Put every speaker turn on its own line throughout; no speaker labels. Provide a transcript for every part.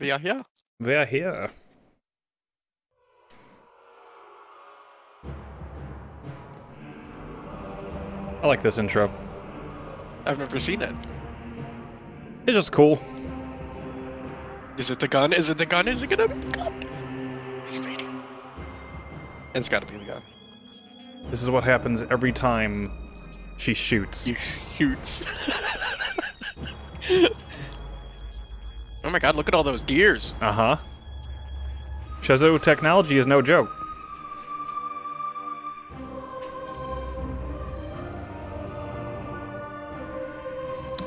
Yeah, yeah.
Wer here? I like this intro.
I've never seen it.
It's just cool.
Is it the gun? Is it the gun? Is it gonna be the gun? He's waiting. It's gotta be the gun.
This is what happens every time she shoots.
You shoots. oh my god, look at all those gears.
Uh huh. Chozo technology is no joke.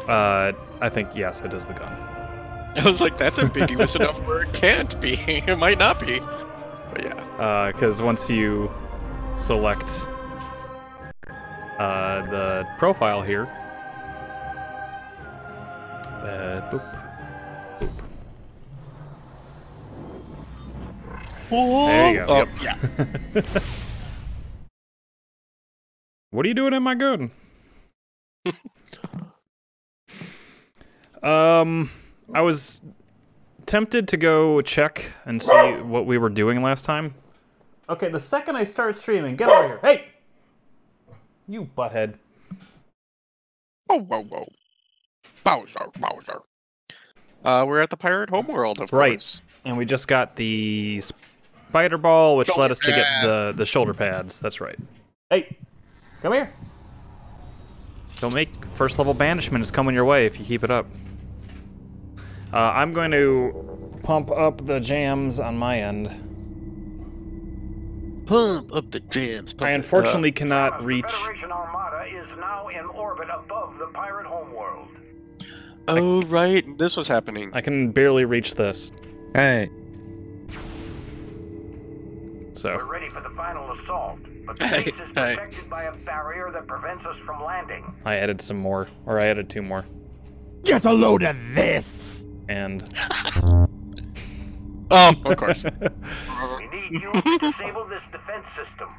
Uh, I think yes, it is the gun.
I was like, that's ambiguous enough where it can't be. It might not be. But yeah.
Uh, because once you select uh, the profile here, uh, boop. There you go.
Oh,
Yep.
yeah.
What are you doing in my garden? um, I was tempted to go check and see what we were doing last time. Okay, the second I start streaming, get over here. Hey! You butthead.
Whoa, whoa, whoa. Bowser, Bowser. Uh, we're at the pirate homeworld, of
Right.
course.
And we just got the spider ball, which
Shoulder
led us to get the, the shoulder pads. That's right. Hey! Come here! Don't make first level banishment is coming your way if you keep it up. Uh, I'm going to pump up the jams on my end.
Pump up the jams.
I unfortunately cannot
The
reach.
Federation Armada is now in orbit above the pirate homeworld.
oh, right. This was happening.
I can barely reach this.
Hey.
We're ready for the final assault, but the
Hey,
base is
hey.
protected by a barrier that prevents us from landing.
I added some more. Or I added two more.
Get a load of this!
And.
Oh, of course.
We need you to disable this defense system.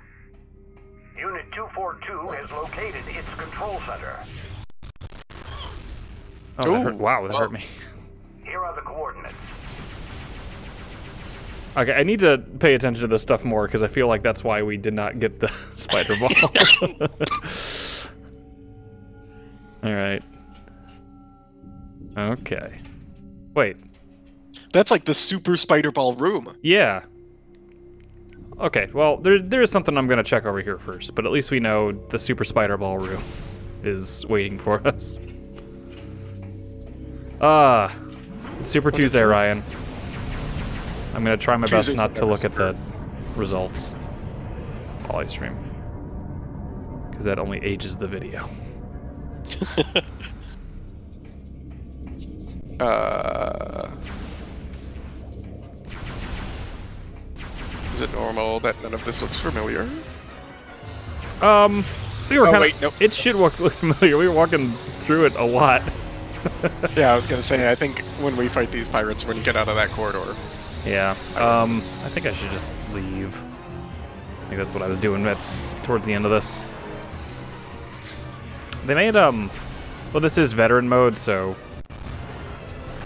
Unit 242 has located its control center.
Oh, that hurt. Wow, that
Oh.
hurt me.
Here are the coordinates.
Okay, I need to pay attention to this stuff more because I feel like that's why we did not get the spider ball. All right. Okay. Wait.
That's like the super spider ball room.
Yeah. Okay. Well, there there is something I'm gonna check over here first, but at least we know the super spider ball room is waiting for us. Ah, Super Tuesday,
it?
Ryan. I'm gonna try my best
Tuesdays
not to look at the results while I stream, because that only ages the video.
Uh. Is it normal that none of this looks familiar?
Um, we were
Oh,
kind of.
wait, nope.
It should look, look familiar. We were walking through it a lot.
Yeah, I was gonna say, I think when we fight these pirates, when you get out of that corridor.
Yeah. Um, I think I should just leave. I think that's what I was doing at, towards the end of this. They made um, well, this is veteran mode, so.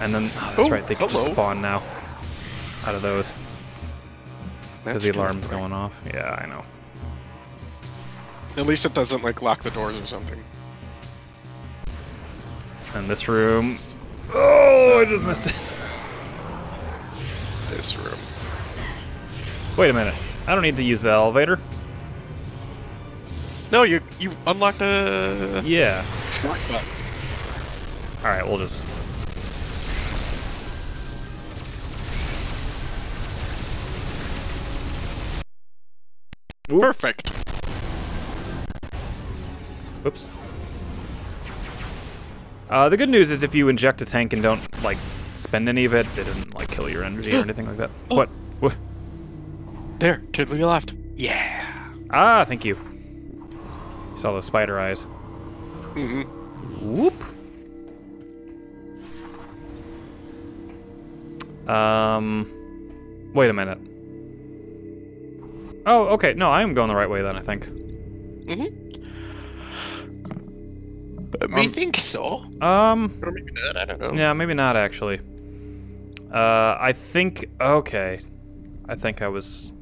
And then oh, that's
Oh,
right, they can just spawn now. Out of those, because the alarm's going off. Yeah, I know.
At least it doesn't like lock the doors or something.
And this room. Oh, I just missed it.
This room.
Wait a minute. I don't need to use the elevator.
No, you you unlocked a
Yeah.
shortcut.
All right, we'll just. Oop.
Perfect.
Whoops. Uh, the good news is if you inject a tank and don't like spend any of it, it doesn't like kill your energy or anything like that.
Oh.
What? What?
There, to the left. Yeah.
Ah, thank you. You saw those spider eyes.
hmm
Whoop. Um, wait a minute. Oh, okay. No, I am going the right way then. I think.
Me think so.
Um,
Or maybe not. I don't know.
yeah, maybe not actually. Uh, I think okay. I think I was.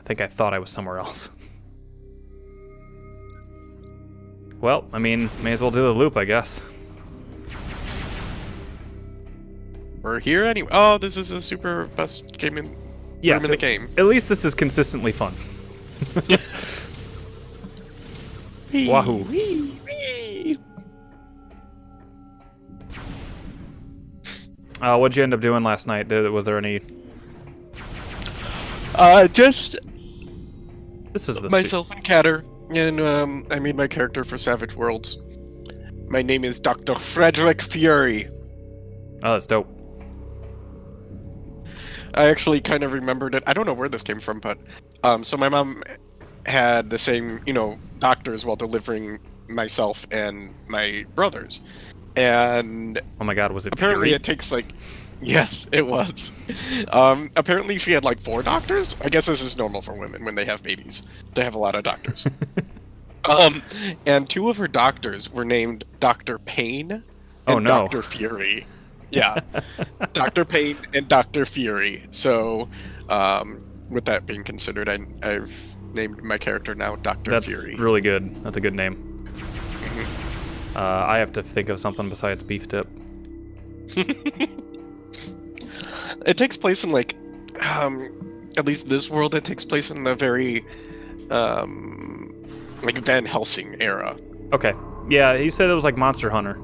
I think I thought I was somewhere else. well, I mean, may as well do the loop, I guess.
We're here anyway. Oh, this is a super best game in
Yes,
room in the game.
At least this is consistently fun. Wahoo! Uh, what'd you end up doing last night? Did, was there any?
Uh, just
This is the
myself and Catter, and um, I made my character for Savage Worlds. My name is Dr. Frederick Fury.
Oh, that's dope.
I actually kind of remembered it. I don't know where this came from, but um, so my mom had the same, you know, doctors while delivering myself and my brothers, and
Oh my God, was it
apparently
Fury?
it takes like, yes, it was. Um, apparently she had like four doctors. I guess this is normal for women when they have babies to have a lot of doctors. um, and two of her doctors were named Doctor Payne and
Oh, no.
Doctor Fury. Yeah, Doctor Payne and Doctor Fury. So, um, with that being considered, I, I've named my character now Doctor Fury.
That's really good. That's a good name. Uh, I have to think of something besides beef dip.
it takes place in like um at least this world it takes place in the very um like van helsing era
Okay. Yeah, he said it was like Monster Hunter.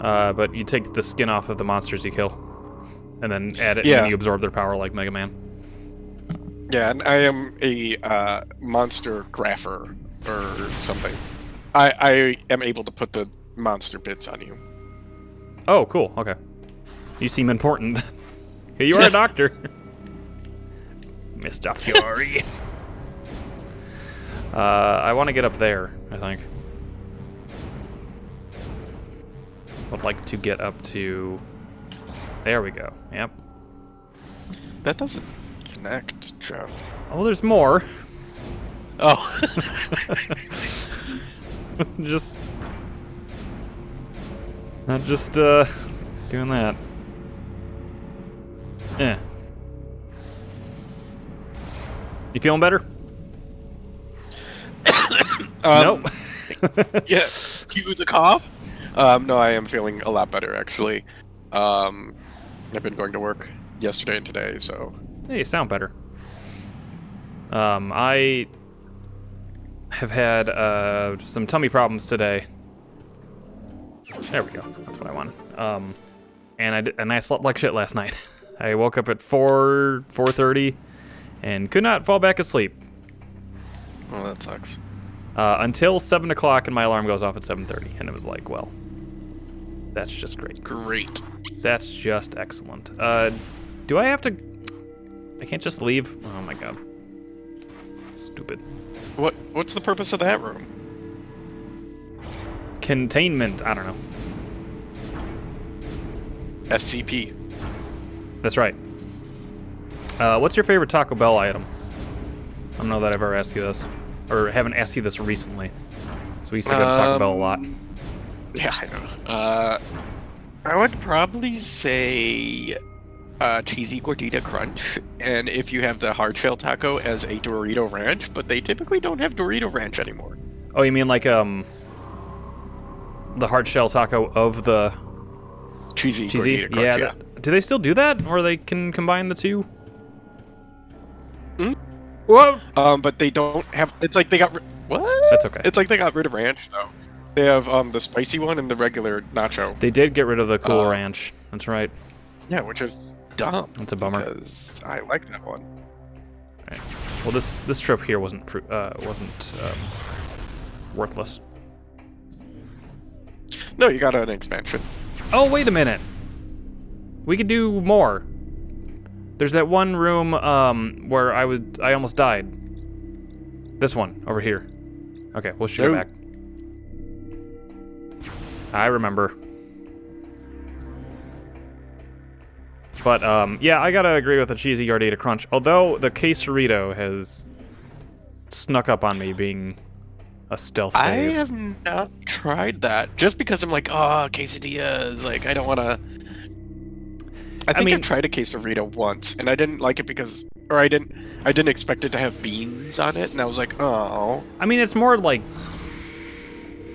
Uh, but you take the skin off of the monsters you kill, and then add it,
Yeah.
and you absorb their power like Mega Man.
yeah and i am a uh monster grapher or something i i am able to put the monster bits on you
Oh, cool. Okay. You seem important. you are a doctor. Mr. Fury. uh, I want to get up there, I think. Would like to get up to. There we go. Yep.
that doesn't connect joe
Oh, there's more.
oh
just. Not just, uh, doing that. Yeah. You feeling better?
um,
nope.
yeah cue the cough um no i am feeling a lot better actually um i've been going to work yesterday and today so
Hey, you sound better. Um, I have had uh, some tummy problems today. There we go. That's what I wanted. Um, and I d- and I slept like shit last night. I woke up at four four thirty, and could not fall back asleep
well that sucks
uh, until seven o'clock, and my alarm goes off at seven thirty, and it was like, well, that's just great.
great
That's just excellent. Uh, do I have to? I can't just leave. Oh my god. Stupid.
What what's the purpose of that room?
Containment. I don't know.
SCP.
That's right. Uh, what's your favorite Taco Bell item? I don't know that I've ever asked you this, or haven't asked you this recently. So we used to go to Taco Bell a lot.
Yeah, I know. Uh, I would probably say uh, cheesy gordita crunch, and if you have the hard shell taco as a Dorito ranch, but they typically don't have Dorito ranch anymore.
Oh, you mean like um, the hard shell taco of the
Cheesy,
cheesy?
gordita crunch. Yeah.
th- do they still do that, or they can combine the two?
Hmm?
Whoa!
Um, but they don't have. It's like they got. Ri- what?
That's okay.
It's like they got rid of ranch though. They have um the spicy one and the regular nacho.
They did get rid of the Cool
Uh,
Ranch. That's right.
Yeah, which is dumb.
That's a bummer.
Because I like that one.
Right. Well, this this trip here wasn't uh, wasn't um, worthless.
No, you got an expansion.
Oh, wait a minute. We could do more. There's that one room um, where I was I almost died. This one over here. Okay, we'll shoot it
No.
back. I remember. But um, yeah, I gotta agree with the cheesy Gordita crunch. Although the quesarito has snuck up on me being a stealth.
I have not tried that. Just because I'm like, oh, quesadillas. Like, I don't want to. I think I,
mean-
tried a quesarito once, and I didn't like it because, or I didn't, I didn't expect it to have beans on it, and I was like, oh,
I mean, it's more like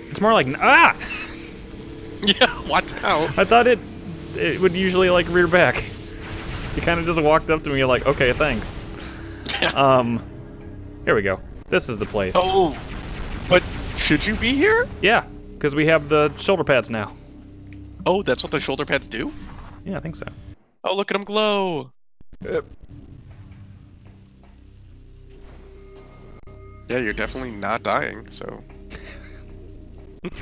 it's more like ah.
yeah, watch out.
I thought it it would usually like rear back. He kind of just walked up to me like, okay, thanks. Um, here we go. This is the place.
Oh, but should you be here?
Yeah, because we have the shoulder pads now.
Oh, that's what the shoulder pads do.
Yeah, I think so.
Oh, look at them glow. Yep. Yeah, you're definitely not dying. So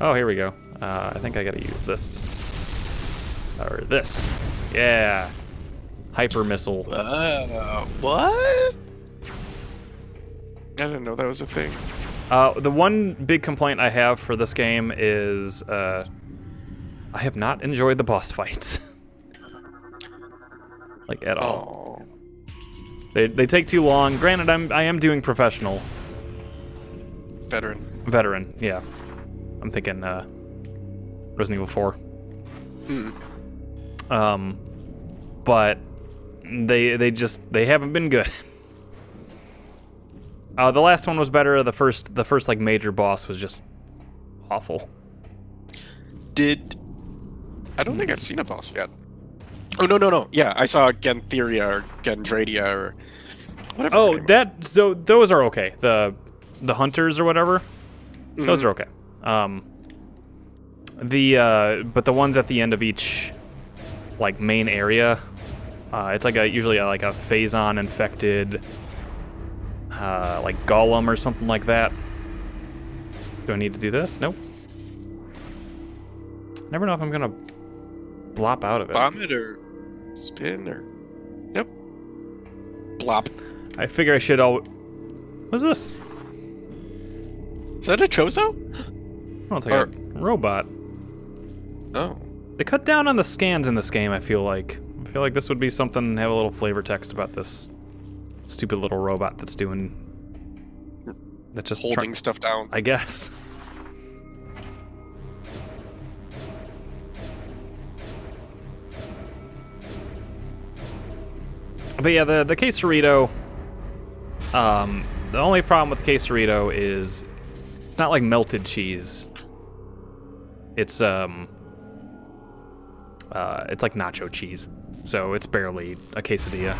Oh, here we go. Uh, I think I gotta use this. Or this. Yeah. Hyper missile.
Uh, what? I didn't know that was a thing.
Uh, the one big complaint I have for this game is uh, I have not enjoyed the boss fights. like at all. They, they take too long. Granted, I'm I am doing professional
veteran.
veteran. Yeah, I'm thinking uh, Resident Evil 4.
Hmm.
Um, but they they just they haven't been good. Uh, the last one was better. The first the first like major boss was just awful.
Did I don't think I've seen a boss yet. Oh no no no! Yeah, I saw Gentheria or Gendradia or whatever.
Oh, that so those are okay. The the hunters or whatever, those
Mhm.
are okay. Um, the uh, but the ones at the end of each like main area, uh, it's like a usually a, like a phazon infected, uh, like golem or something like that. Do I need to do this? Nope. Never know if I'm gonna blop out of it.
vomit or spin or yep. Blop.
I figure I should all. What's this?
Is that a Chozo?
Oh, it's like
Or-
a robot.
Oh.
They cut down on the scans in this game, I feel like. I feel like this would be something have a little flavor text about this stupid little robot that's doing that's just
Holding stuff down.
I guess. But yeah, the the quesarito. Um, the only problem with quesarito is it's not like melted cheese. It's um. Uh, it's like nacho cheese, so it's barely a quesadilla.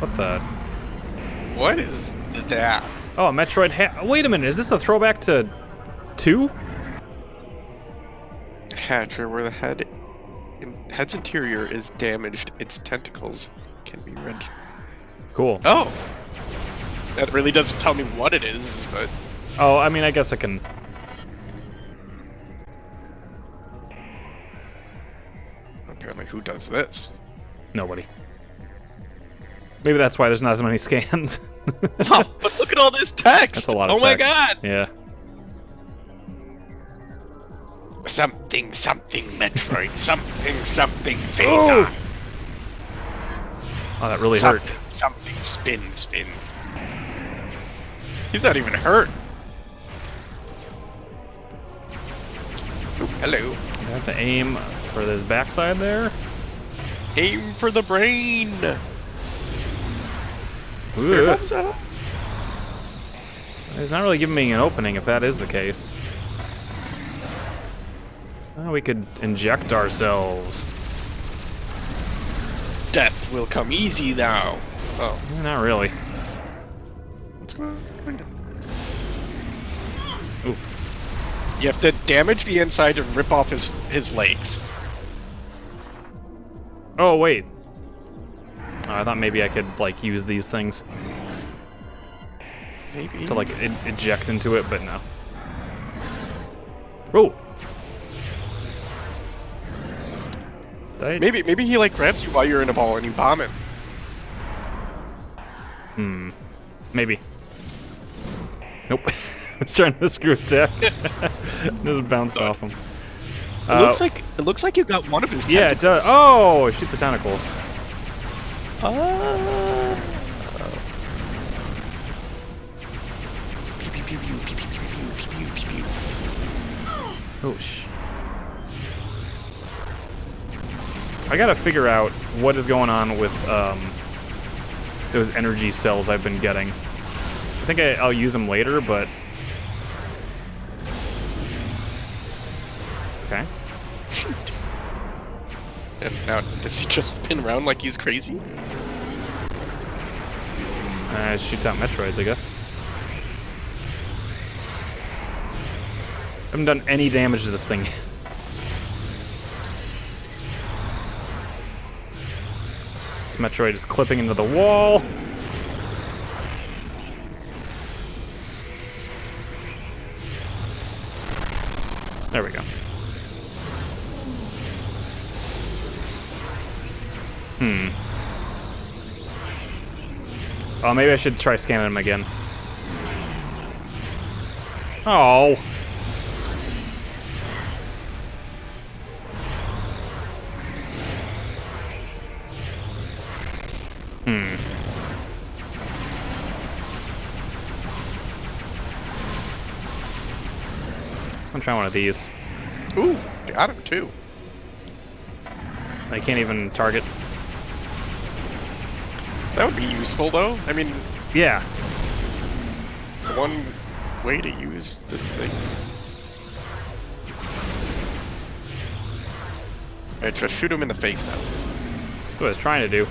What the?
What is that?
Oh, a Metroid. Wait a minute, is this a throwback to two?
Hatcher, where the head, in, head's interior is damaged, its tentacles can be wrenched.
Cool.
Oh, that really doesn't tell me what it is, but
Oh, I mean, I guess I can.
Apparently, who does this?
Nobody. Maybe that's why there's not as many scans.
oh, but look at all this text!
That's a lot of
Oh my god!
yeah.
Something, something, Metroid. something, something,
Oh! Oh, that really hurt.
something, something, spin, spin. He's not even hurt. Ooh, hello.
You have to aim for this backside there.
Aim for the brain.
Ooh.
A- uh,
It's not really giving me an opening if that is the case. We could inject ourselves.
Death will come easy now. Oh,
Not really.
what's going on?
Oof.
You have to damage the inside and rip off his his legs.
Oh, wait. Oh, I thought maybe I could, like, use these things
Maybe.
to, like, eject into it, but no. Oh! I-
maybe maybe he like grabs you while you're in a ball and you bomb it.
Hmm. Maybe. Nope. I was trying to screw attack. Just bounced off him.
It looks uh, like it looks like you got one of his. Tentacles.
Yeah, it does. Oh, shoot the tentacles.
Uh,
oh sh. I gotta figure out what is going on with um, those energy cells I've been getting. I think I, I'll use them later, but okay.
And now, does he just spin around like he's crazy?
Uh, shoots out Metroids, I guess. haven't done any damage to this thing. This Metroid is clipping into the wall. Oh, maybe I should try scanning him again. Oh. Hmm. I'm trying one of these.
Ooh, got him too.
I can't even target.
That would be useful though. I mean,
Yeah.
one way to use this thing. Alright, just shoot him in the face now.
What I was trying to do.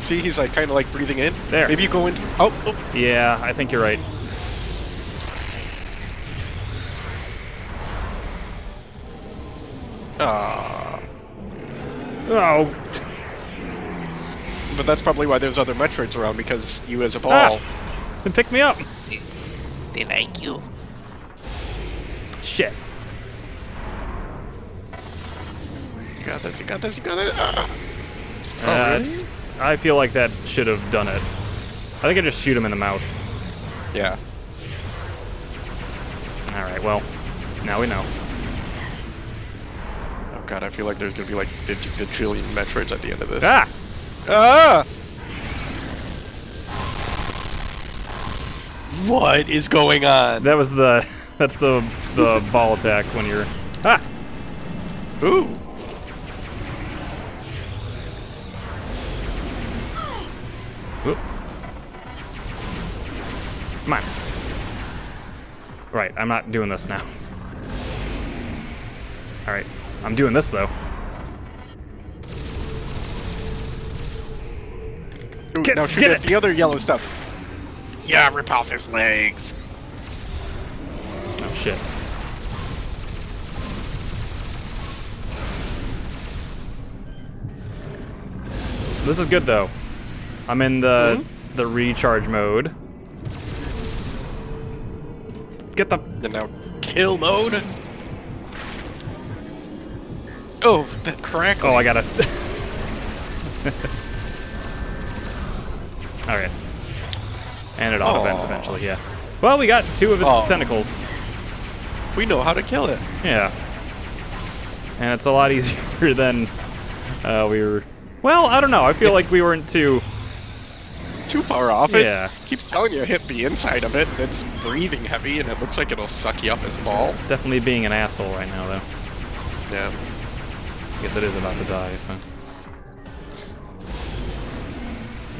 See, he's like kind of like breathing in.
There.
Maybe you go into. Oh, oh.
Yeah, I think you're right.
Ah.
Oh.
But that's probably why there's other Metroids around because you as a
Ah.
ball.
Then pick me up.
They like you.
Shit.
You got this. You got this. You got it. Ah. Oh,
Uh,
really?
I feel like that should have done it. I think I just shoot him in the mouth.
Yeah.
Alright, well, now we know.
Oh god, I feel like there's gonna be like 50 bajillion Metroids at the end of this.
Ah!
Ah! What is going on?
That was the that's the the ball attack when you're Ah!
Ooh.
Oop. Come on. Right, I'm not doing this now. Alright, I'm doing this though.
Ooh,
Get-
now shoot
get
at
it.
the other yellow stuff. Yeah, rip off his legs.
Oh shit. This is good though. I'm in the
Mhm.
the recharge mode. Get the
And now kill mode. Oh, that crack.
Oh, I gotta. Alright. And it auto vents eventually, yeah. Well, we got two of its
Aw.
tentacles.
We know how to kill it.
Yeah. And it's a lot easier than uh, we were. Well, I don't know. I feel like we weren't too.
Too far off
Yeah.
it. Keeps telling you hit the inside of it, and it's breathing heavy, and it looks like it'll suck you up as a ball.
Definitely being an asshole right now, though.
Yeah.
I guess it is about to die, so.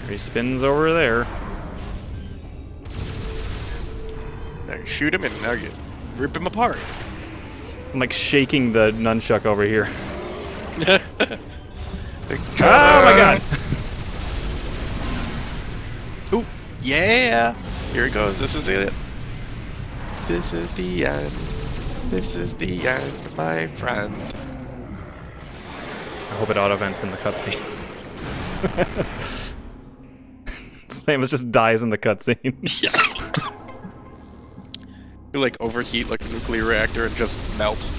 He spins over there.
Now you shoot him, and now you rip him apart.
I'm like shaking the nunchuck over here.
oh
Oh my god!
Ooh, yeah! Here it goes. This is it. This is the end. This is the end, my friend.
I hope it auto vents in the cutscene. Samus just dies in the cutscene.
Yeah. you like overheat like a nuclear reactor and just melt.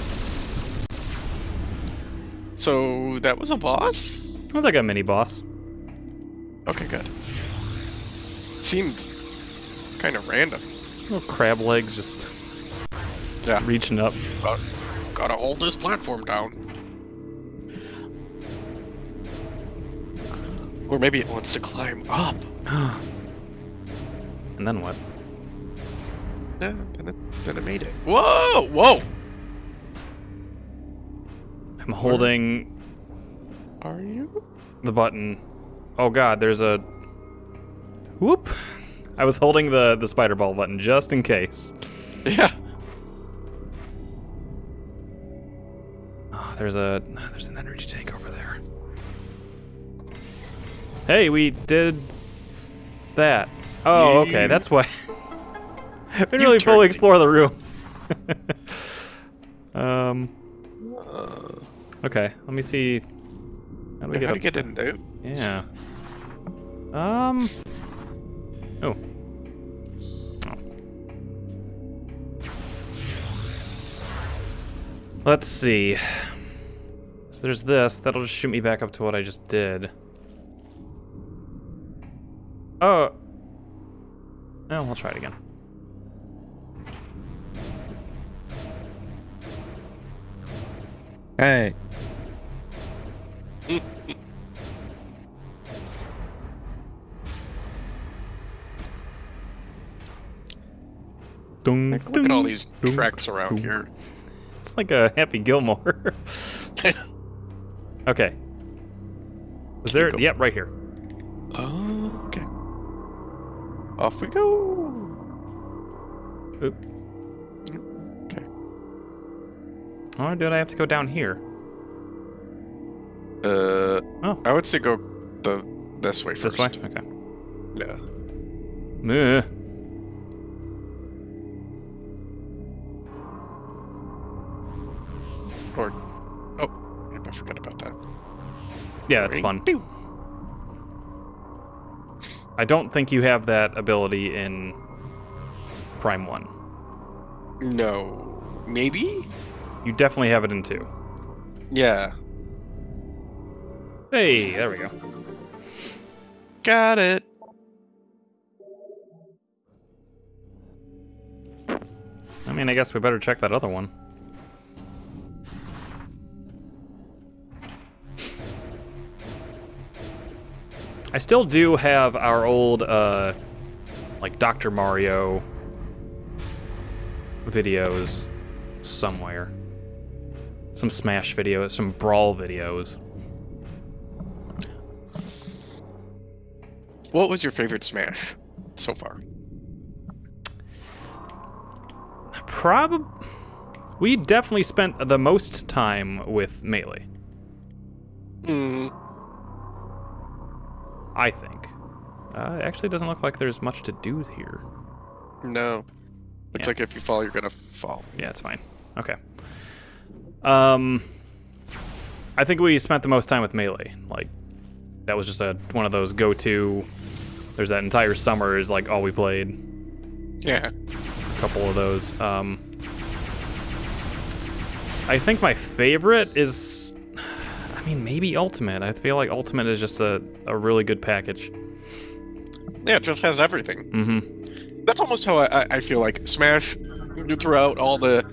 So that was a boss?
It was like a mini boss.
Okay, good. Seemed kind of random.
Little crab legs just
Yeah.
reaching up.
Got, gotta hold this platform down. Or maybe it wants to climb up.
And then what?
Yeah, then it, then it made it. Whoa! Whoa!
I'm holding
Are you?
the button. Oh god, there's a whoop. I was holding the the spider ball button just in case.
Yeah.
Oh, there's a there's an energy tank over there. Hey, we did that. Oh, okay, that's why. I didn't really fully explore the room. um. Okay, let me see. How do we
How
get
do
up?
get in there?
Yeah. Um. Oh. Oh. Let's see. So there's this. That'll just shoot me back up to what I just did. Oh. Oh, I'll try it again.
Hey.
Dung,
Like, look at all these
dung,
tracks around
dung.
here.
It's like a Happy Gilmore. okay. Is there?
go.
Yep, right here.
Oh, okay. Off we go.
Oop.
Okay.
Oh, did I have to go down here?
Uh,
Oh.
I would say go the this way first.
This way? Okay.
Yeah.
Meh.
Or, oh, I forgot about that.
Yeah, that's
Ring.
fun.
Pew.
I don't think you have that ability in Prime 1.
No, maybe.
You definitely have it in 2.
Yeah.
Hey, there we go.
Got it.
I mean, I guess we better check that other one. I still do have our old, uh, like Dr. Mario videos somewhere. Some Smash videos, some Brawl videos.
What was your favorite Smash so far?
Probably. We definitely spent the most time with Melee,
Mm,
I think. Uh, it actually doesn't look like there's much to do here.
no. Looks
Yeah.
like if you fall, you're gonna fall.
Yeah, it's fine. Okay. Um, I think we spent the most time with Melee. Like, that was just a one of those go-to. There's that entire summer is like all we played.
Yeah.
A couple of those. Um, I think my favorite is, I mean, maybe Ultimate. I feel like Ultimate is just a, a really good package.
Yeah, it just has everything.
Mm-hmm.
That's almost how I, I- feel like Smash throughout all the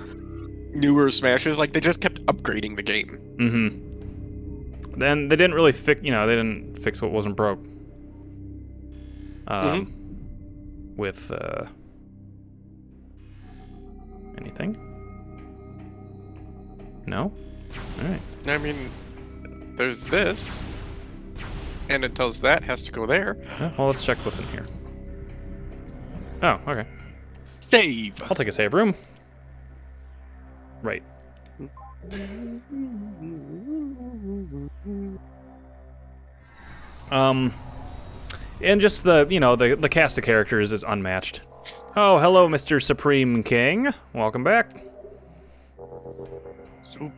newer Smashes, like they just kept upgrading the game.
Mm-hmm. Then they didn't really fix, you know, they didn't fix what wasn't broke. Um, with uh, anything? No. All right.
I mean, there's this, and it tells that has to go there.
Yeah, well, let's check what's in here. Oh, okay.
Save.
I'll take a save room. Right. Um, and just the you know the the cast of characters is unmatched. Oh, hello, Mr. Supreme King. Welcome back.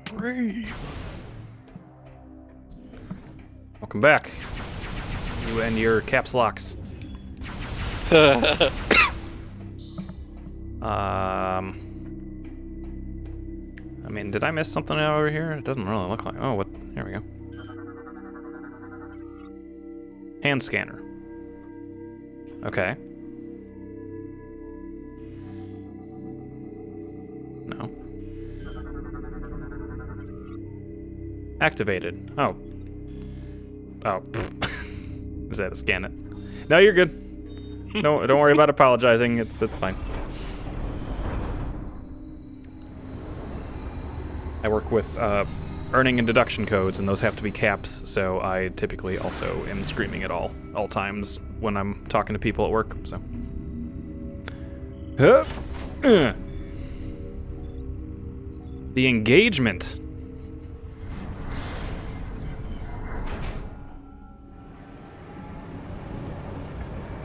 Brave.
Welcome back. You and your caps locks. Um. I mean, did I miss something over here? It doesn't really look like. Oh, what? Here we go. Hand scanner. Okay. No. Activated. Oh. Oh. Just had to scan it. No, you're good. No, don't worry about apologizing. It's it's fine. I work with uh, earning and deduction codes, and those have to be caps. So I typically also am screaming at all all times when I'm talking to people at work. So. The engagement.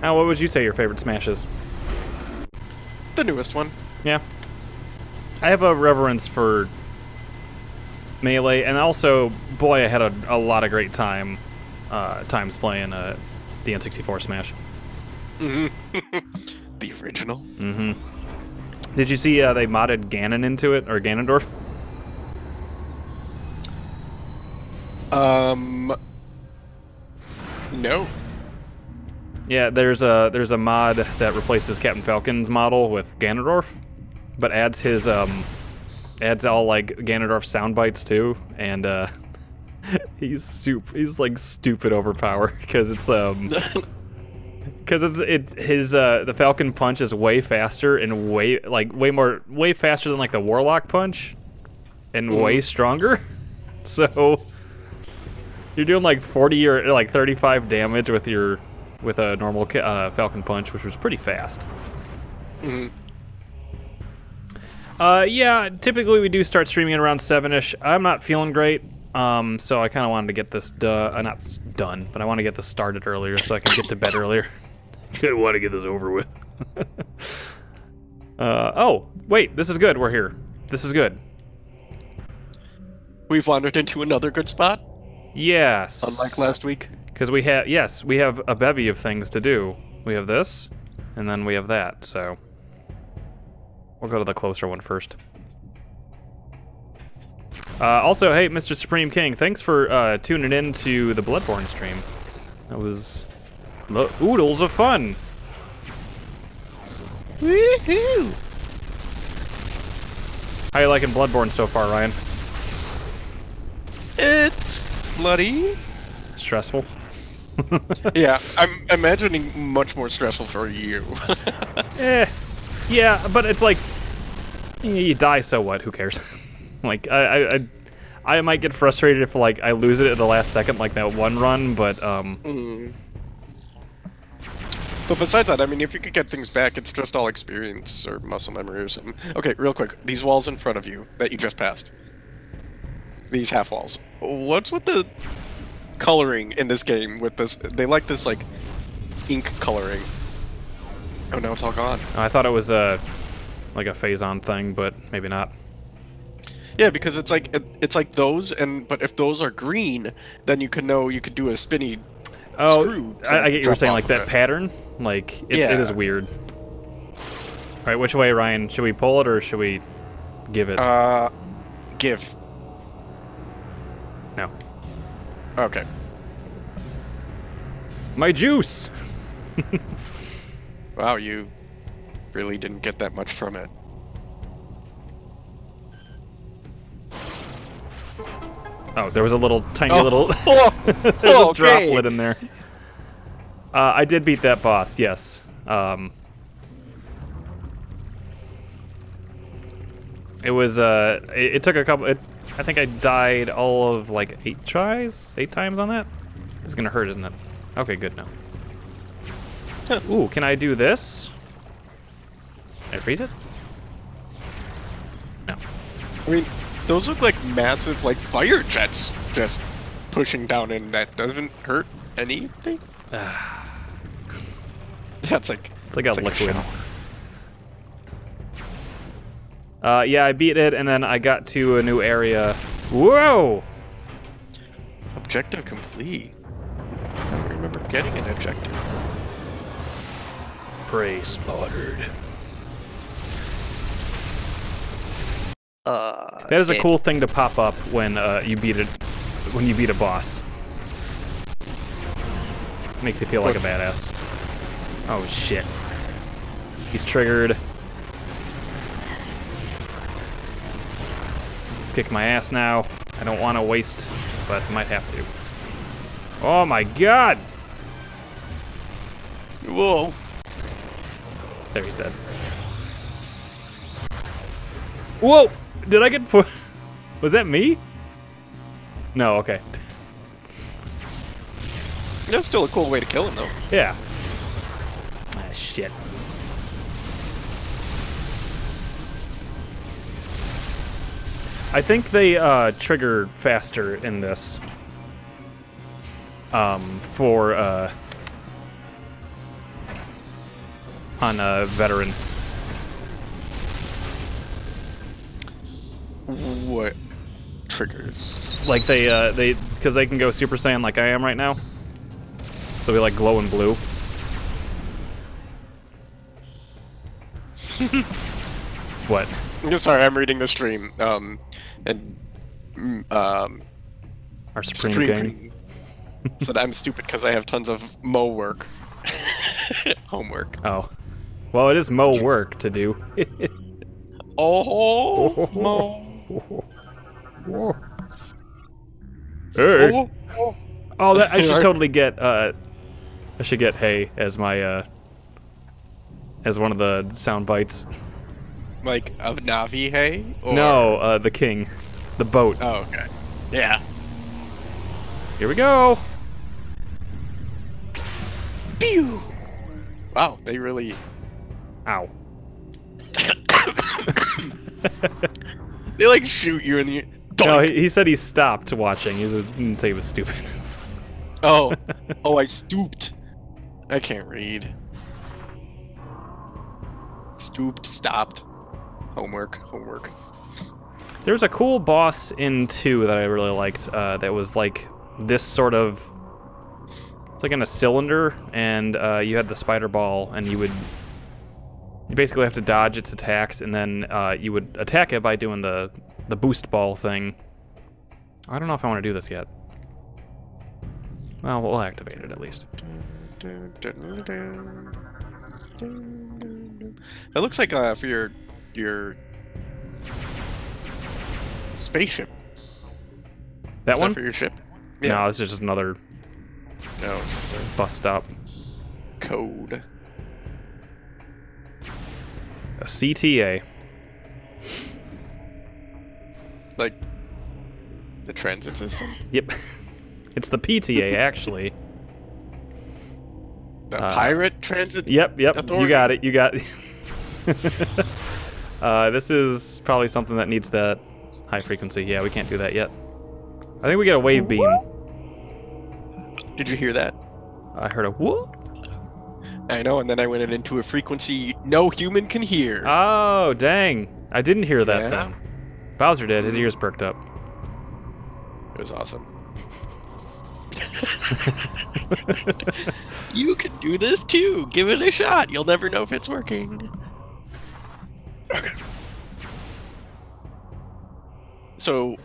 Now, what would you say your favorite Smash is?
The newest one.
Yeah. I have a reverence for Melee, and also, boy, I had a, a lot of great time uh, times playing uh, the N64 Smash.
the original.
Mm-hmm. Did you see uh, they modded Ganon into it, or Ganondorf?
Um. No.
Yeah, there's a there's a mod that replaces Captain Falcon's model with Ganondorf, but adds his um adds all like Ganondorf sound bites too, and uh he's super he's like stupid overpowered because it's um because it's it his uh the Falcon punch is way faster and way like way more way faster than like the Warlock punch, and way stronger. So you're doing like 40 or like 35 damage with your with a normal uh, Falcon punch, which was pretty fast. Uh, yeah, typically we do start streaming at around seven ish. I'm not feeling great, um, so I kind of wanted to get this du- uh, not s- done, but I want to get this started earlier so I can get to bed earlier. I want to get this over with. uh, oh, wait, this is good. We're here. This is good.
We've wandered into another good spot,
Yes.
unlike last week.
Because we have, yes, we have a bevy of things to do. We have this, and then we have that, so. We'll go to the closer one first. Uh, also, hey, Mr. Supreme King, thanks for uh, tuning in to the Bloodborne stream. That was oodles of fun.
Woohoo!
How you liking Bloodborne so far, Ryan?
It's bloody.
Stressful?
yeah, I'm imagining much more stressful for you.
Eh, yeah, but it's like you die, so what? Who cares? like I, I, I, I might get frustrated if like I lose it at the last second, like that one run. But um,
But besides that, I mean, if you could get things back, it's just all experience or muscle memory or something. Okay, real quick. These walls in front of you that you just passed. These half walls. What's with the coloring in this game with this? They like this, like, ink coloring. Oh, no, it's all gone.
I thought it was a like a Phazon thing, but maybe not.
Yeah, because it's like it, it's like those, and but if those are green, then you can know you could do a spinny.
Oh,
Screw
I, I get you were saying like that
it.
pattern. Like it, it is weird. All right, which way, Ryan? Should we pull it or should we give it?
Uh, give.
no.
Okay.
My juice.
Wow, you really didn't get that much from it.
Oh, there was a little tiny
Oh.
little
Oh,
there's a droplet in there. Uh, I did beat that boss, yes. Um, it was uh, it, it took a couple. It, I think I died all of like eight tries, eight times on that. It's gonna hurt, isn't it? Okay, good now. Ooh, can I do this? Can I freeze it? No.
I mean, those look like massive, like fire jets just pushing down, and that doesn't hurt anything. That's like
It's like a liquid.
shower.
Uh, yeah, I beat it, and then I got to a new area. Whoa!
Objective complete. I don't remember getting an objective.
Prey slaughtered.
Uh,
That is a cool thing to pop up when uh, you beat it, when you beat a boss. Makes you feel like a badass. Oh shit. He's triggered. He's kicking my ass now. I don't want to waste, but might have to. Oh my god!
Whoa.
There, he's dead. Whoa! Did I get pu- Was that me? No, okay.
That's still a cool way to kill him, though.
Yeah. Ah, shit. I think they uh, trigger faster in this. Um, for uh, on a veteran.
What triggers?
Like they uh, they because they can go Super Saiyan like I am right now. They'll be like glowing blue. what?
I'm sorry, I'm reading the stream. Um, and mm, um,
Our Supreme,
Supreme said I'm stupid because I have tons of mo work, homework.
Oh. Well, it is mo work to do.
Oh, mo.
Hey.
Oh, oh.
Oh, that, I should totally get. Uh, I should get "Hey" as my uh, as one of the sound bites.
Like of Navi, hey? Or...
No, uh, the king, the boat.
Oh, okay. Yeah.
Here we go.
Pew. Wow, they really.
Ow.
They like shoot you in the.
No, he, he said he stopped watching. He didn't say he was stupid.
Oh, oh, I stooped. I can't read. Stooped, stopped. Homework, homework.
There was a cool boss in two that I really liked. Uh, that was like this sort of. It's like in a cylinder, and uh, you had the spider ball, and you would. You basically have to dodge its attacks, and then uh, you would attack it by doing the the boost ball thing. I don't know if I want to do this yet. Well, we'll activate it at least.
It looks like uh, for your your spaceship.
That
Is
one?
for your ship?
No, this is just another
No, just a
bus stop.
code.
A CTA.
Like the transit system.
Yep. It's the PTA, actually.
The
Uh,
pirate transit.
Yep, yep. You got it. You got it. uh, this is probably something that needs that high frequency. Yeah, we can't do that yet. I think we get a wave beam.
Did you hear that?
I heard a whoop.
I know, and then I went into a frequency no human can hear.
Oh, dang. I didn't hear that
Yeah.
then. Bowser did. His ears perked up.
It was awesome. you can do this too. Give it a shot. You'll never know if it's working. Okay. So,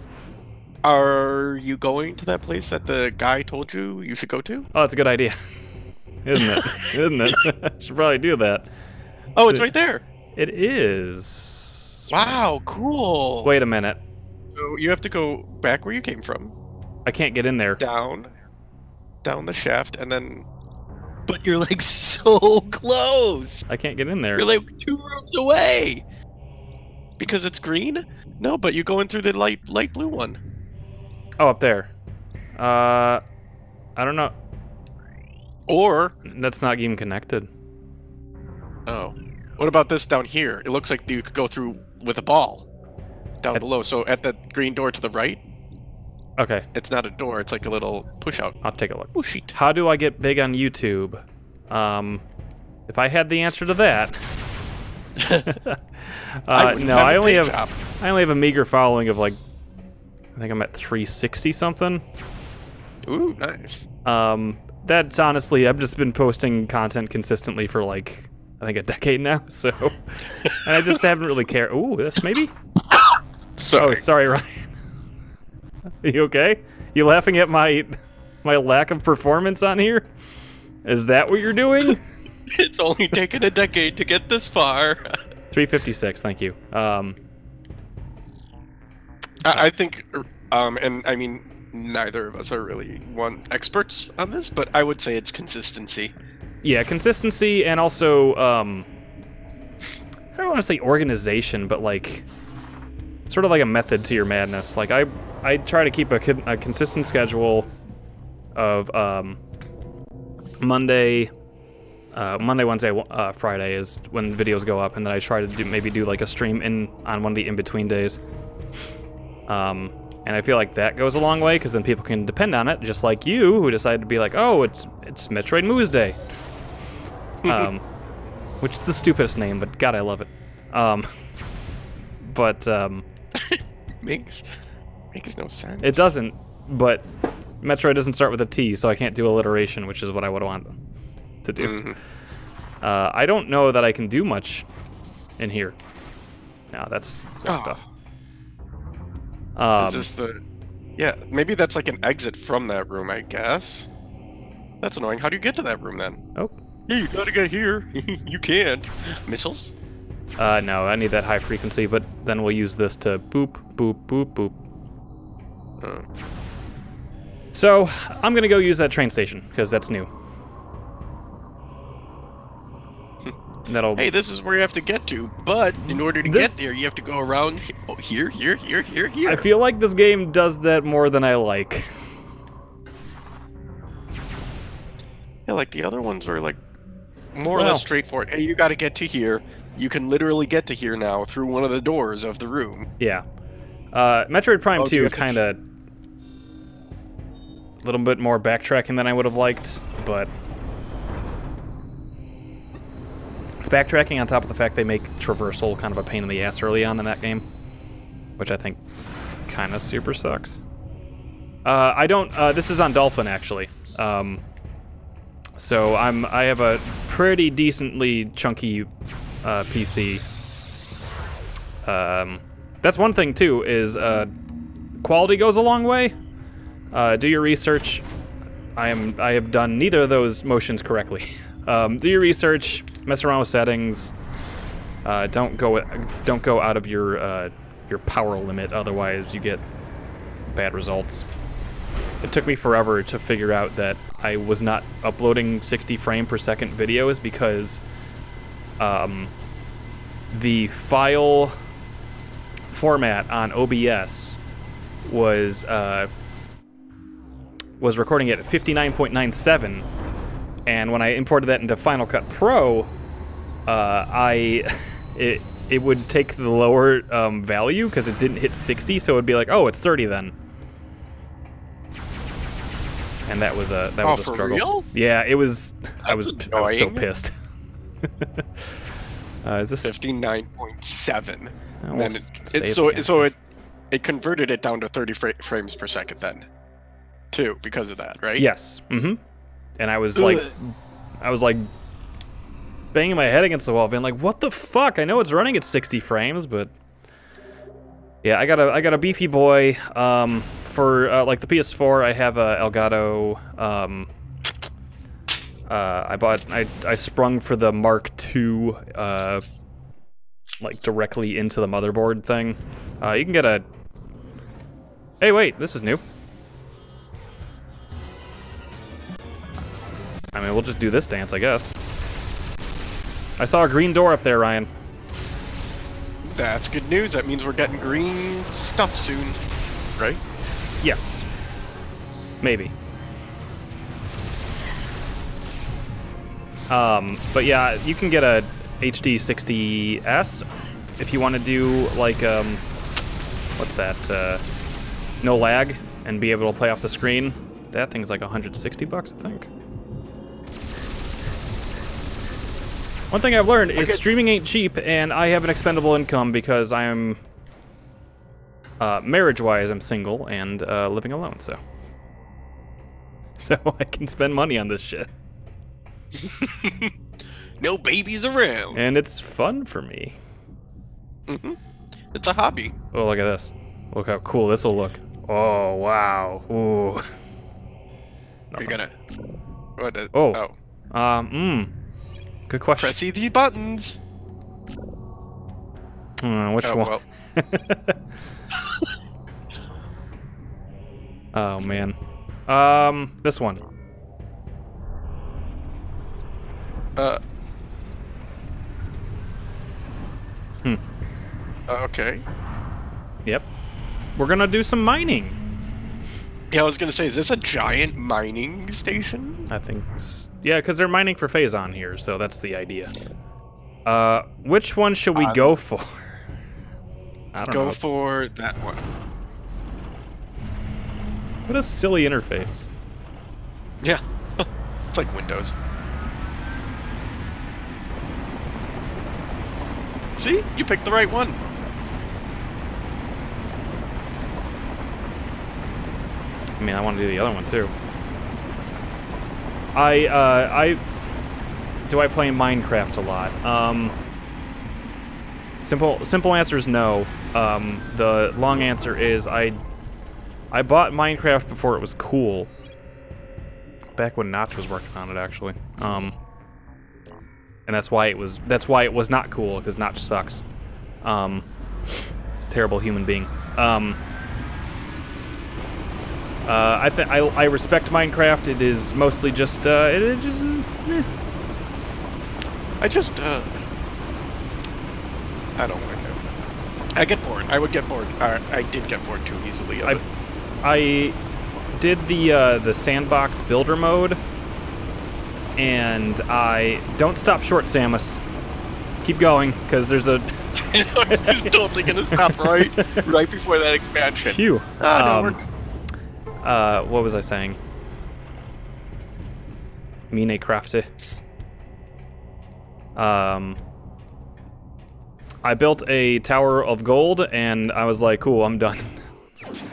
are you going to that place that the guy told you you should go to?
Oh, that's a good idea. Isn't it? Isn't it? Should probably do that.
Oh, it's right there.
It is.
Wow, cool.
Wait a minute.
So you have to go back where you came from,
I can't get in there.
down, down the shaft, and then. But you're like so close.
I can't get in there.
You're like two rooms away. Because it's green? No, but you're going through the light light blue one.
Oh, up there. Uh, I don't know.
Or
That's not even connected.
oh, what about this down here? It looks like you could go through with a ball down
At-
below. So at the green door to the right,
Okay,
it's not a door. It's like a little push out.
I'll take a look.
Oh.
How do I get big on YouTube? Um, if I had the answer to that. uh,
wouldn't
no, I only have
job.
I only have a meager following of like I think I'm at 360 something.
Ooh, nice.
Um, that's honestly I've just been posting content consistently for like I think a decade now, so and I just haven't really cared. Ooh, this maybe. Oh,
Sorry.
sorry, Ryan. Are you okay? You laughing at my my lack of performance on here? Is that what you're doing?
it's only taken a decade to get this far.
356, thank you. Um,
I, I think, um, and I mean, neither of us are really one experts on this, but I would say it's consistency.
yeah, consistency and also um, I don't want to say organization, but like sort of like a method to your madness. Like I I try to keep a, a consistent schedule of um, Monday, uh, Monday, Wednesday, uh, Friday is when videos go up, and then I try to do maybe do like a stream in on one of the in between days. Um, and I feel like that goes a long way because then people can depend on it, just like you, who decided to be like, oh, it's it's Metroid Moose Day, um, which is the stupidest name, but God, I love it. Um, but um,
Makes makes no sense.
it doesn't. But Metroid doesn't start with a T, so I can't do alliteration, which is what I would want to do.
Mhm.
Uh, I don't know that I can do much in here. No, that's
Oh,
stuff. Um,
is this the? Yeah, maybe that's like an exit from that room. I guess. That's annoying. How do you get to that room then?
oh,
Yeah, you gotta get here. you can't. Missiles?
uh, no, I need that high frequency, but then we'll use this to boop, boop, boop, boop.
Uh,
So I'm gonna go use that train station because that's new. That'll.
hey, this is where you have to get to, but in order to
This-
get there, you have to go around oh, here, here, here, here, here.
I feel like this game does that more than I like.
Yeah, like the other ones were like more or less straightforward. Hey, you gotta get to here. You can literally get to here now through one of the doors of the room.
Yeah. Uh, Metroid Prime
Oh,
2 kind of a little bit more backtracking than I would have liked, but it's backtracking on top of the fact they make traversal kind of a pain in the ass early on in that game, which I think kind of super sucks. Uh, I don't. Uh, this is on Dolphin actually. Um, so I'm. I have a pretty decently chunky uh, PC. Um, that's one thing too. Is uh, quality goes a long way. Uh, do your research. I am. I have done neither of those motions correctly. Um, do your research. Mess around with settings. Uh, don't go. Don't go out of your uh, your power limit. Otherwise, you get bad results. It took me forever to figure out that I was not uploading 60 frame per second videos because um, the file format on OBS was uh, was recording at 59.97, and when I imported that into Final Cut Pro, uh, I it it would take the lower um, value because it didn't hit 60, so it would be like, oh, it's 30 then. And that was a that
Oh,
was a
for
struggle.
real?
Yeah, it was. I was
That's
I was so pissed. uh, is this
Fifty-nine point seven.
I
And then it, it so
again.
so it it converted it down to thirty fra- frames per second then, too, because of that, right?
Yes. Mm-hmm. And I was like, I was like, banging my head against the wall, being like, "What the fuck? I know it's running at 60 frames, but yeah, I got a I got a beefy boy. Um, for uh, like the PS4, I have a Elgato. Um, uh, I bought I I sprung for the Mark II. Uh, like directly into the motherboard thing. Uh, you can get a. Hey, wait, this is new. I mean, we'll just do this dance, I guess. I saw a green door up there, Ryan.
That's good news. That means we're getting green stuff soon, right?
Yes. Maybe. Um, but yeah, you can get a HD 60S if you want to do like um, what's that? Uh, no lag and be able to play off the screen. That thing's like 160 bucks, I think. One thing I've learned is streaming ain't cheap, and I have an expendable income because I'm uh, marriage-wise, I'm single and uh, living alone, so so I can spend money on this shit,
No babies around.
and it's fun for me.
hmm It's a hobby.
Oh, look at this! Look how cool this will look. Oh wow! Ooh.
You're gonna. What? uh,
Oh.
oh.
Um. Mm. Good question.
Pressy the buttons.
Uh, which
Oh,
one?
well.
oh man. Um. This one.
Uh.
Hmm.
Okay.
Yep. we're gonna do some mining.
Yeah, I was gonna say, is this a giant mining station?
I think, yeah, because they're mining for Phazon here, so that's the idea. Uh, which one should we
Um,
go for? I don't
Go
know.
for that one.
what a silly interface.
Yeah. it's like Windows. See? You picked the right one.
I mean, I want to do the other one too. I uh, I do I play Minecraft a lot. Um, simple simple answer is no. Um, the long answer is I I bought Minecraft before it was cool. Back when Notch was working on it, actually. Um, and that's why it was that's why it was not cool because Notch sucks. Um, terrible human being. Um, uh, I, th- I I respect Minecraft. It is mostly just uh, it, it just eh.
I just, uh. I don't like it. I get bored. I would get bored. Uh, I did get bored too easily
I
it.
I did the uh, the sandbox builder mode, and I don't stop short, Samus. Keep going, because there's a
I was totally gonna stop right, right before that expansion.
phew.
Ah, no,
Um, uh, what was I saying? Mine crafty. Um, I built a tower of gold, and I was like, "Cool, I'm done."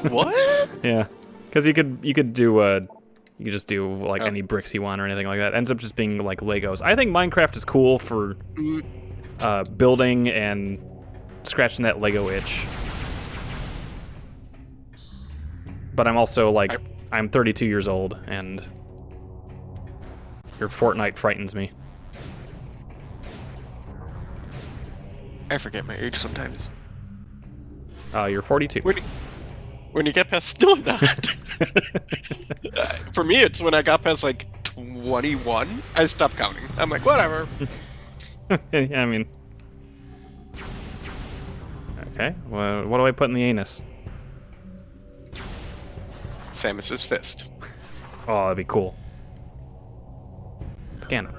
What?
Yeah, because you could you could do uh you could just do like
Oh.
any bricks you want or anything like that. Ends up just being like Legos. I think Minecraft is cool for
Mm,
uh, building and scratching that Lego itch. But I'm also like
I-
I'm 32 years old and your Fortnite frightens me.
I forget my age sometimes.
Uh, you're 42.
When you, when you get past no, not. Uh, For me, it's when I got past like 21, I stopped counting. I'm like, whatever.
I mean. Okay. Well, what do I put in the anus?
Samus's fist.
Oh, that'd be cool. Scan it.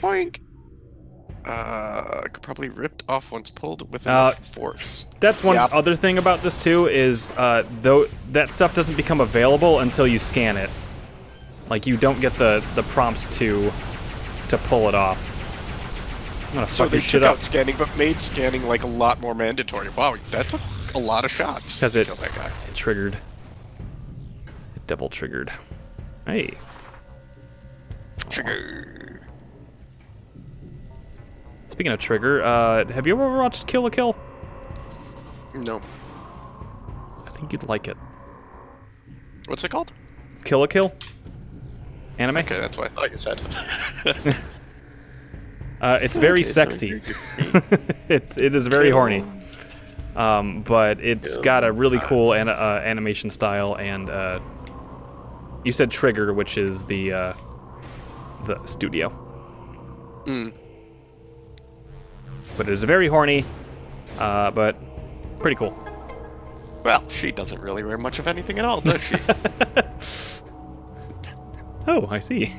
Boink. Uh, could probably ripped off once pulled with
Uh,
enough force.
That's one
Yep.
other thing about this too is uh, though that stuff doesn't become available until you scan it. Like you don't get the the prompt to to pull it off. I'm gonna
So
fuck
they
this shit
took
up.
out scanning, but made scanning like a lot more mandatory. Wow, that took a lot of shots
'Cause
to
it-
kill that guy.
It triggered. It double triggered. Hey.
Trigger.
Speaking of trigger, uh, have you ever watched Kill la Kill?
No.
I think you'd like it.
What's it called?
Kill la Kill. Anime.
Okay, that's what I thought you said.
Uh, it's very
Okay,
sexy. it's it is very
Kill.
horny. Um, but it's got a really cool an, uh, animation style and uh, you said Trigger, which is the uh, the studio,
Mm.
but it is very horny, uh, but pretty cool.
Well, she doesn't really wear much of anything at all, does she?
Oh, I see.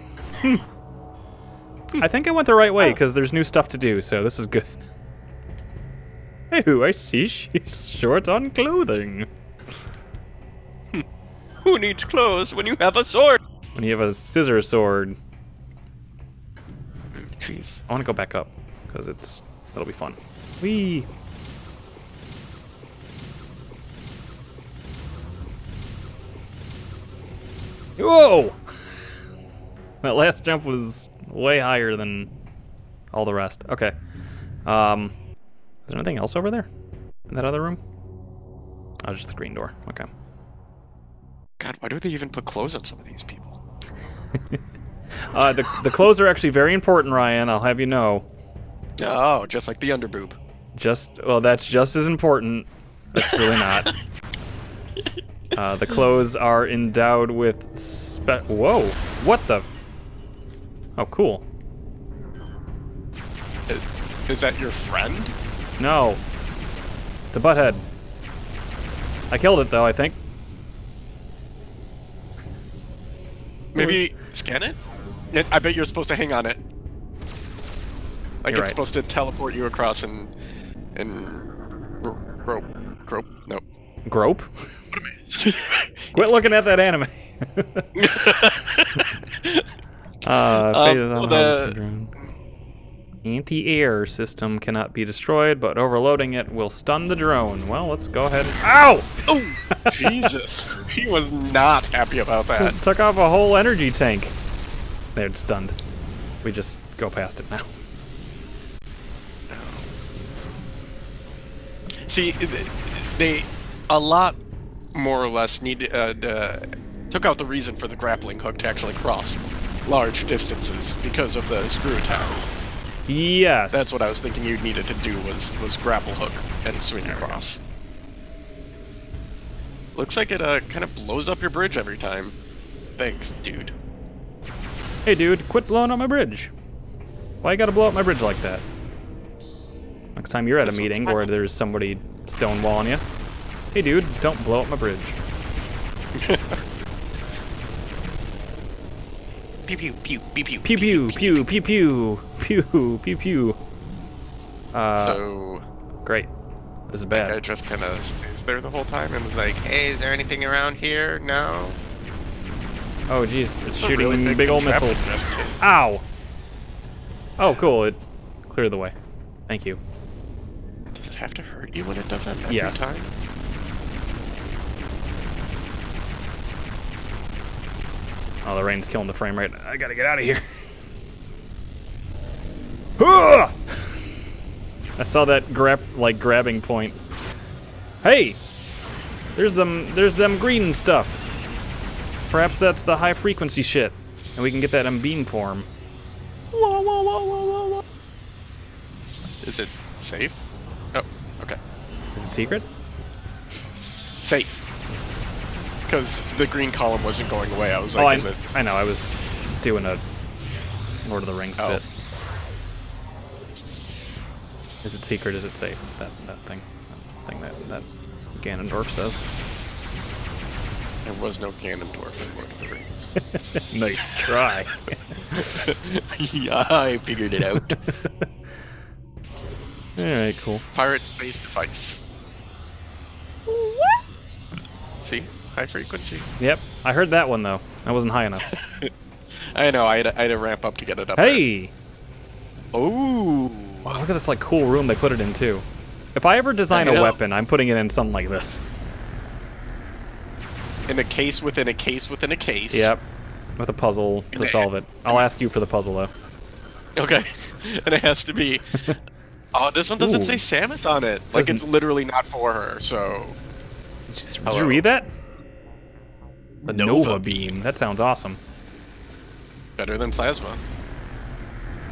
I think I went the right way because there's new stuff to do, so this is good. Oh, I see she's short on clothing.
Who needs clothes when you have a sword?
When you have a scissor sword,
Jeez.
I want to go back up because it's that'll be fun. Wee. Whoa! That last jump was way higher than all the rest. Okay. Um, is there anything else over there in that other room? Oh, just the green door. Okay.
God, why do they even put clothes on some of these people?
Uh, the the clothes are actually very important, Ryan. I'll have you know.
Oh, just like the underboob.
Just well, that's just as important. It's really not. Uh, the clothes are endowed with spe- Whoa! What the? Oh, cool.
Is, is that your friend?
No, it's a butthead. I killed it though, I think.
Maybe scan it? It- I bet you're supposed to hang on it. Like
You're
it's
right.
supposed to teleport you across and and ro- rope, grope. No.
Grope? Quit looking at that anime. uh,
Um, well, the-.
Anti-air system cannot be destroyed, but overloading it will stun the drone. Well, let's go ahead. And... Ow!
oh, Jesus! He was not happy about that.
Took off a whole energy tank. There, it's stunned. We just go past it now.
See, they a lot more or less need uh, the, took out the reason for the grappling hook to actually cross large distances because of the screw attack.
Yes.
That's what I was thinking you needed to do was was grapple hook and swing across. Looks like it uh, kind of blows up your bridge every time. Thanks, dude.
Hey, dude, quit blowing up my bridge. Why you gotta blow up my bridge like that? Next time you're at
This
a meeting where there's somebody stonewalling you. Hey, dude, don't blow up my bridge.
Pew pew pew pew pew
Pew pew pew pew pew pew pew pew. Uh,
So
great. This is
guy
bad.
just kind of stays there the whole time and is like, "Hey, is there anything around here? No."
Oh, jeez, it's
It's
shooting
really
big,
big
old missiles. Ow! Oh, cool. It cleared the way. Thank you.
Does it have to hurt you when it does that every
Yes.
time?
Oh, the rain's killing the frame rate. I gotta get out of here. I saw that grab like grabbing point. Hey, there's them. There's them green stuff. Perhaps that's the high frequency shit, and we can get that in beam form. Whoa, whoa, whoa, whoa, whoa.
Is it safe? Oh, okay.
Is it secret?
Safe. Because the green column wasn't going away. I was
oh,
like,
I,
it?
I know. I was doing a Lord of the Rings
Oh.
bit. Is it secret? Is it safe? That that thing, that thing that that Ganondorf says.
There was no Ganondorf in Lord of the Rings.
nice try.
yeah, I figured it out.
All right, cool.
Pirate space device. See? High frequency.
Yep, I heard that one though. That wasn't high enough.
I know, I had, to, I had to ramp up to get it up there.
hey,
Oh!
wow, look at this like cool room they put it in too. If I ever design
I
a weapon, I'm putting it in something like this.
In a case within a case within a case.
Yep, with a puzzle to
And-
solve it. I'll ask you for the puzzle though.
Okay. and it has to be. Oh, this one doesn't
Ooh.
say Samus on it.
says
Like, it's literally not for her, so.
Did you, did you read that?
The
Nova beam. That sounds awesome.
Better than plasma.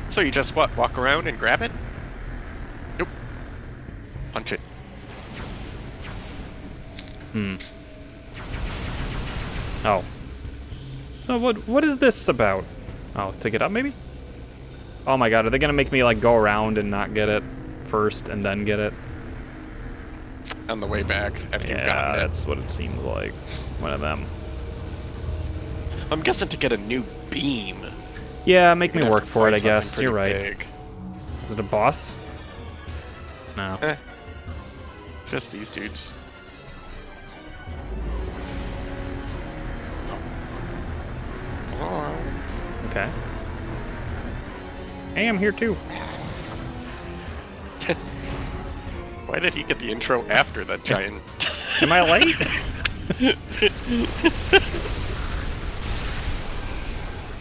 So you just what? Walk around and grab it? Nope. Punch it.
Hmm. Oh. Oh, what what is this about? Oh, to get up maybe? Oh my god, are they gonna make me like go around and not get it first and then get it?
On the way back after you've gotten it.
that's what it seems like. One of them.
I'm guessing to get a new beam.
Yeah, make me work for it, I guess. You're right.
big.
Is it a boss? No.
Eh. Just these dudes. Oh.
Okay. Hey, I'm here too.
Why did he get the intro after that giant?
Am I late?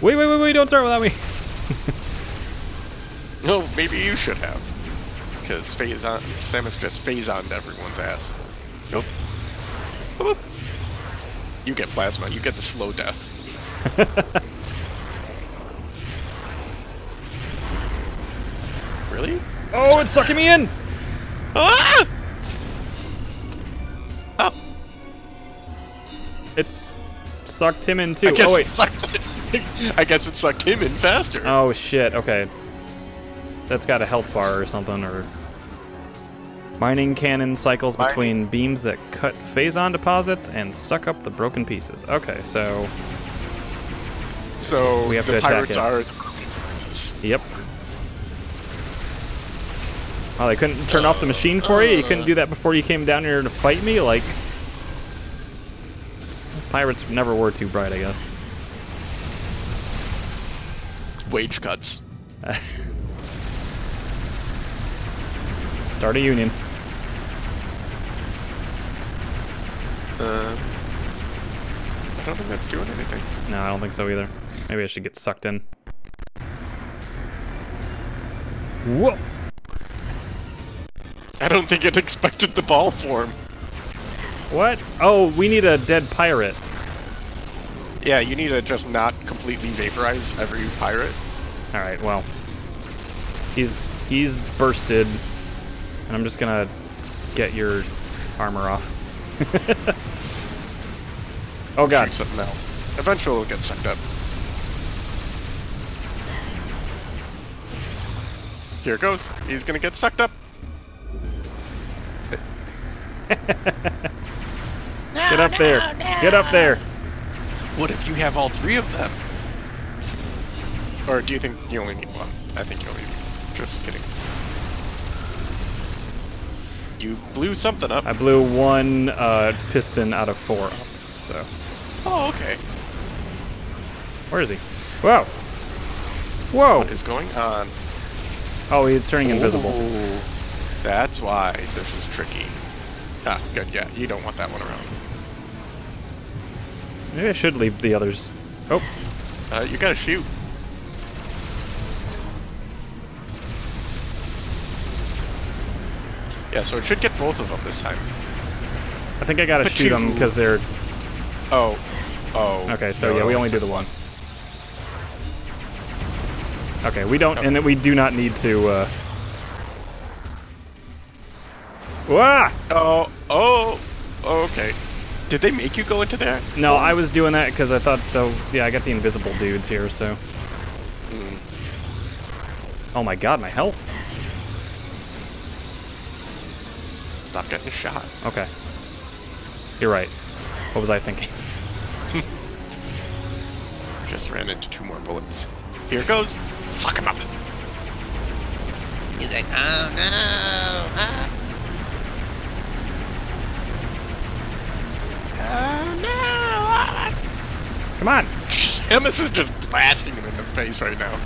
wait, wait, wait, wait! Don't start without me.
no, maybe you should have. Because Phazon Samus just Phazon everyone's ass. Nope. Boop. You get plasma. You get the slow death. really?
Oh, it's sucking me in.
Ah! Oh,
It sucked him in too.
I guess
Oh
it
wait.
Sucked. I guess it sucked him in faster.
Oh shit. Okay. That's got a health bar or something, or Mining cannon cycles
Mining.
between beams that cut phazon deposits and suck up the broken pieces. Okay, so
So
We have
the
to attack
pirates
it.
are the broken pieces.
Yep. Oh, they couldn't turn off the machine for you? You couldn't do that before you came down here to fight me? Like... Pirates never were too bright, I guess.
Wage cuts.
Start a union.
Uh, I don't think that's doing anything.
No, I don't think so either. Maybe I should get sucked in. Whoa!
I don't think it expected the ball form.
What? Oh, we need a dead pirate.
Yeah, you need to just not completely vaporize every pirate.
Alright, well. He's he's bursted. And I'm just gonna get your armor off. oh god.
Shoot something out. Eventually it'll get sucked up. Here it goes. He's gonna get sucked up.
Get up there. Get up there.
What if you have all three of them? Or do you think you only need one? I think you only need Just kidding. You blew something up.
I blew one uh, piston out of four up. So,
Oh, okay.
where is he? Whoa! Whoa!
What is going on?
Oh, he's turning invisible.
Ooh, that's why this is tricky. Ah, good, yeah, you don't want that one around.
Maybe I should leave the others. Oh,
Uh, you gotta shoot. Yeah, so it should get both of them this time.
I think I gotta
But
shoot them because they're
Oh. Oh.
okay. So yeah, we only do the one. Okay, we don't, and we do not need to. Uh... Wah!
Oh, oh, okay. Did they make you go into there?
No, I was doing that because I thought, though, yeah, I got the invisible dudes here, so.
Mm.
Oh my god, my health.
Stop getting shot.
Okay. You're right. What was I thinking?
Just ran into two more bullets. Here it goes. Suck him up. He's like, oh no. Ah. Oh no. Ah.
Come on!
Samus is just blasting him in the face right now.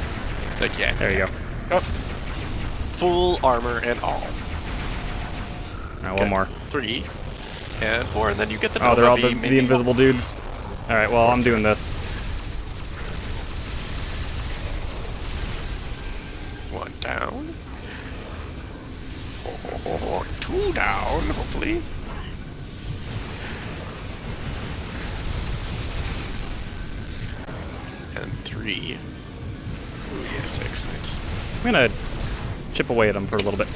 Like, yeah.
There you go.
Oh. Full armor and all.
Alright, one more.
Three and four, and then you get the
Oh, they're all the, the invisible dudes. Alright, well, I'm doing this.
One down. Oh, oh, oh, oh two down, hopefully. And three. Ooh, yes, excellent.
I'm gonna chip away at them for a little bit.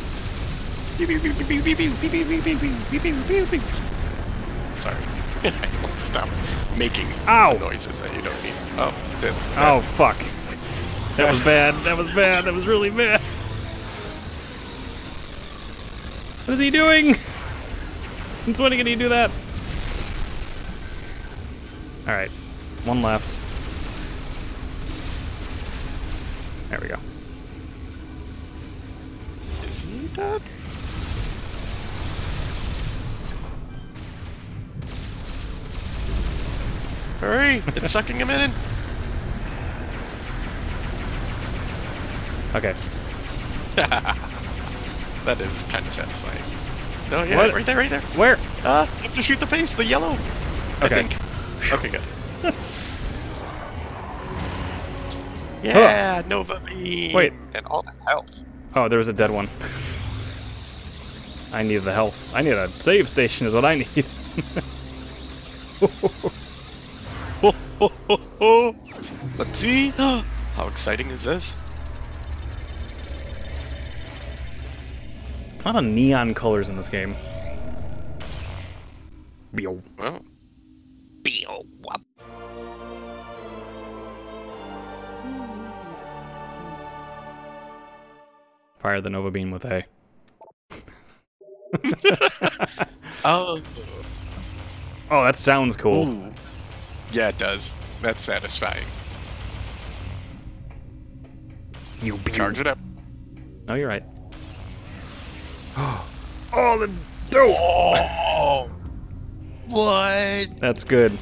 Sorry. Stop making
Ow!
noises that you don't need. Oh, did
Oh, fuck. That was bad. That was bad. That was really bad. What is he doing? Since when can he do that? Alright. One left. There we go.
Is he dead? Hurry! It's sucking him in.
Okay.
that is kind of satisfying. No, yeah,
What?
right there, right there.
Where?
Uh, you have to shoot the face, the yellow. I
Okay.
think. Okay, good. yeah, Nova Beam.
Wait.
And all the health.
Oh, there was a dead one. I need the health. I need a save station is what I need.
Ho, ho, ho, ho. Let's see. How exciting is this?
a lot of neon colors in this game. Beow.
Well. Beow.
Fire the Nova Beam with A.
Oh.
Oh, that sounds cool.
Ooh. Yeah, it does. That's satisfying.
You
Charge it up.
No, you're right. oh, that's dope.
Oh. What?
That's good.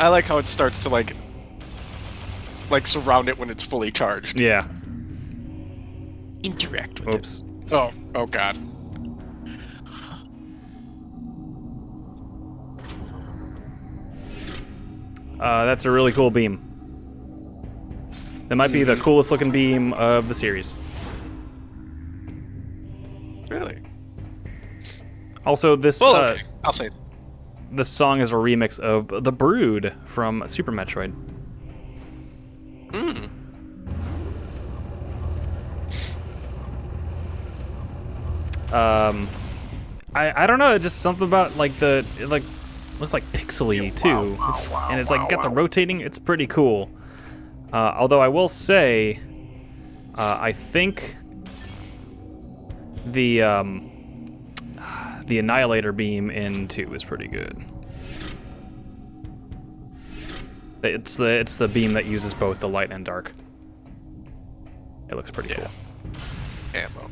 I like how it starts to like like surround it when it's fully charged.
Yeah.
Interact with
Oops.
it. Oh, oh god.
Uh, that's a really cool beam. That might be the coolest looking beam of the series.
Really?
Also, this
Well,
uh,
okay. I'll say
this song is a remix of The Brood from Super Metroid.
mm.
Um, I I don't know, just something about like the like looks like pixely too, and it's like got the rotating. It's pretty cool. Uh, although I will say, uh, I think the um, the Annihilator beam in two is pretty good. It's the it's the beam that uses both the light and dark. It looks pretty
Yeah.
cool.
ammo.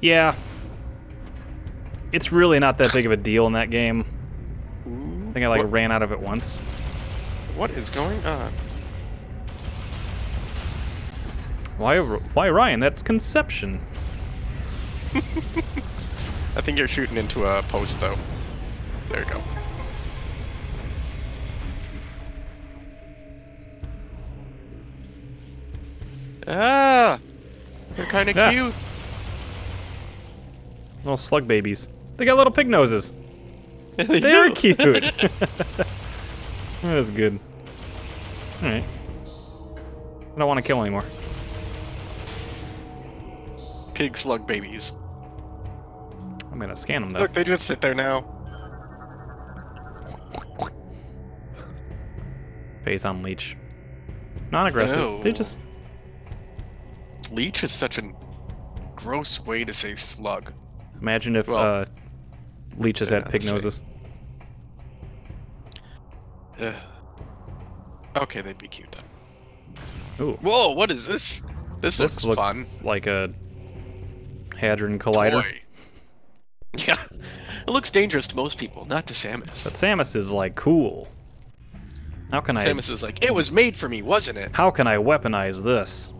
Yeah. It's really not that big of a deal in that game. I think I like
What-
ran out of it once.
What is going on?
Why why Ryan? That's conception.
I think you're shooting into a post though. There you go. Ah, they're kind of
Ah.
cute.
Little slug babies. They got little pig noses.
they
They're
do.
that was good. Alright. I don't want to kill anymore.
Pig slug babies.
I'm gonna scan them though.
Look, they just sit there now.
Phazon leech. Non-aggressive. They just
Leech is such a gross way to say slug.
imagine if
Well,
uh, leeches
yeah,
had pig noses.
Okay, they'd be cute then.
Ooh.
Whoa, what is this? This,
This
looks,
looks
fun.
like a hadron collider.
Toy. Yeah, it looks dangerous to most people, not to Samus.
But Samus is like cool. How can I
Samus is like, it was made for me, wasn't it?
how can I weaponize this?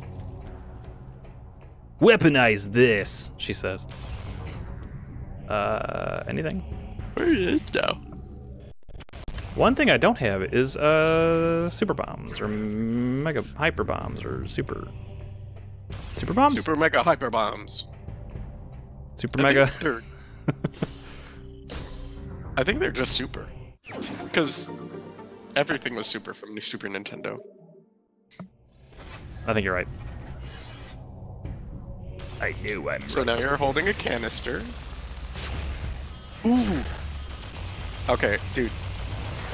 Weaponize this, she says. Uh anything?
Where is it now?
One thing I don't have is uh super bombs or mega hyper bombs or super super bombs?
Super Mega Hyper Bombs.
Super
I
mega.
think they're- I think they're just super. Because everything was super from the Super Nintendo.
I think you're right. I knew I'm
So now you're holding a canister. Ooh. Okay, dude.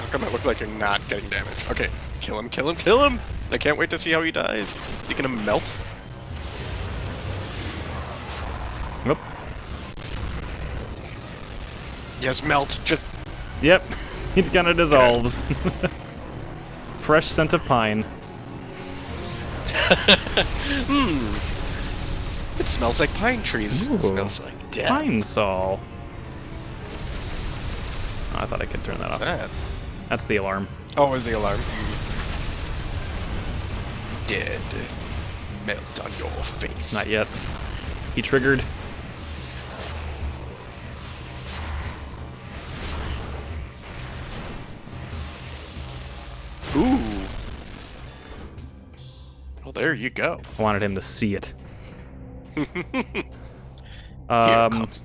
How come it looks like you're not getting damage? Okay, kill him, kill him, kill him! I can't wait to see how he dies. Is he gonna melt?
Nope.
Yes, melt. Just
Yep. It kind of dissolves. Fresh scent of pine. Hmm.
It smells like pine trees.
Ooh.
It smells like death.
Pine saw. Oh, I thought I could turn that
What's
off.
that?
That's the alarm.
Oh, is the alarm? Dead. Melt on your face.
Not yet. He triggered.
Ooh. Well, there you go.
I wanted him to see it.
Here
um,
comes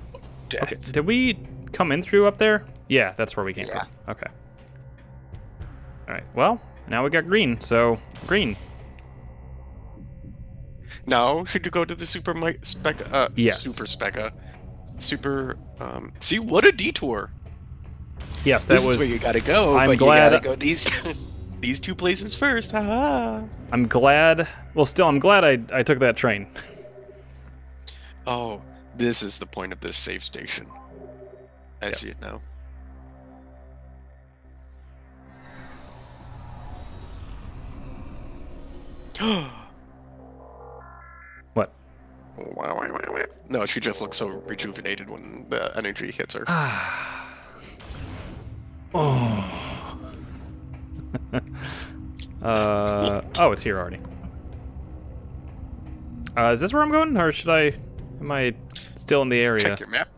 death.
okay. Did we come in through up there? Yeah, that's where we came
Yeah.
from. Okay. All right. Well, now we got green. So green.
Now, should you go to the super mi- spec? Uh,
Yes.
Super speca. Super. Um. See what a detour.
Yes, that
this
was.
is where you gotta go.
I'm
but
glad-
you gotta go these these two places first. Haha.
I'm glad. Well, still, I'm glad I I took that train.
Oh, This is the point of this safe station. I
Yes.
see it now.
What?
No, she just looks so rejuvenated when the energy hits her.
Ah. oh. uh, oh, it's here already. Uh, is this where I'm going, or should I? Am I still in the area?
Check your map.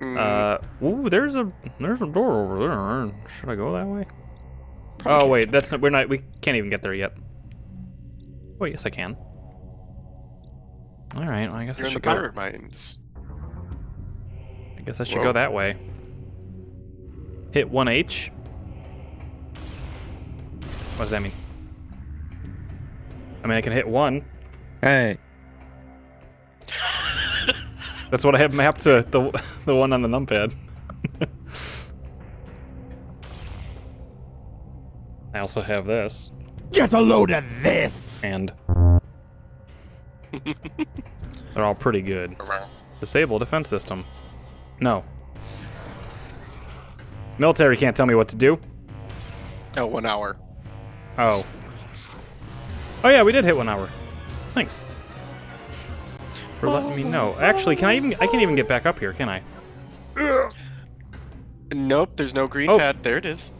Mm,
Uh, ooh, there's a there's a door over there. Should I go that way?
probably
Oh wait, that's not, we're not. We can't even get there yet. Oh yes, I can. All right, well, I guess
You're
I
in the
should go.
pirate mines.
I guess I should
Whoa.
go that way. Hit one H. What does that mean? I mean, I can hit one.
Hey.
That's what I have mapped to the the one on the numpad. I also have this
Get a load of this!
and they're all pretty good. Disable defense system. No. Military can't tell me what to do.
Oh, one hour.
Oh. Oh yeah, we did hit one hour. Thanks. For letting me know. Actually, can I even I can't even get back up here, can I?
Nope, there's no green
Oh.
pad. There it is.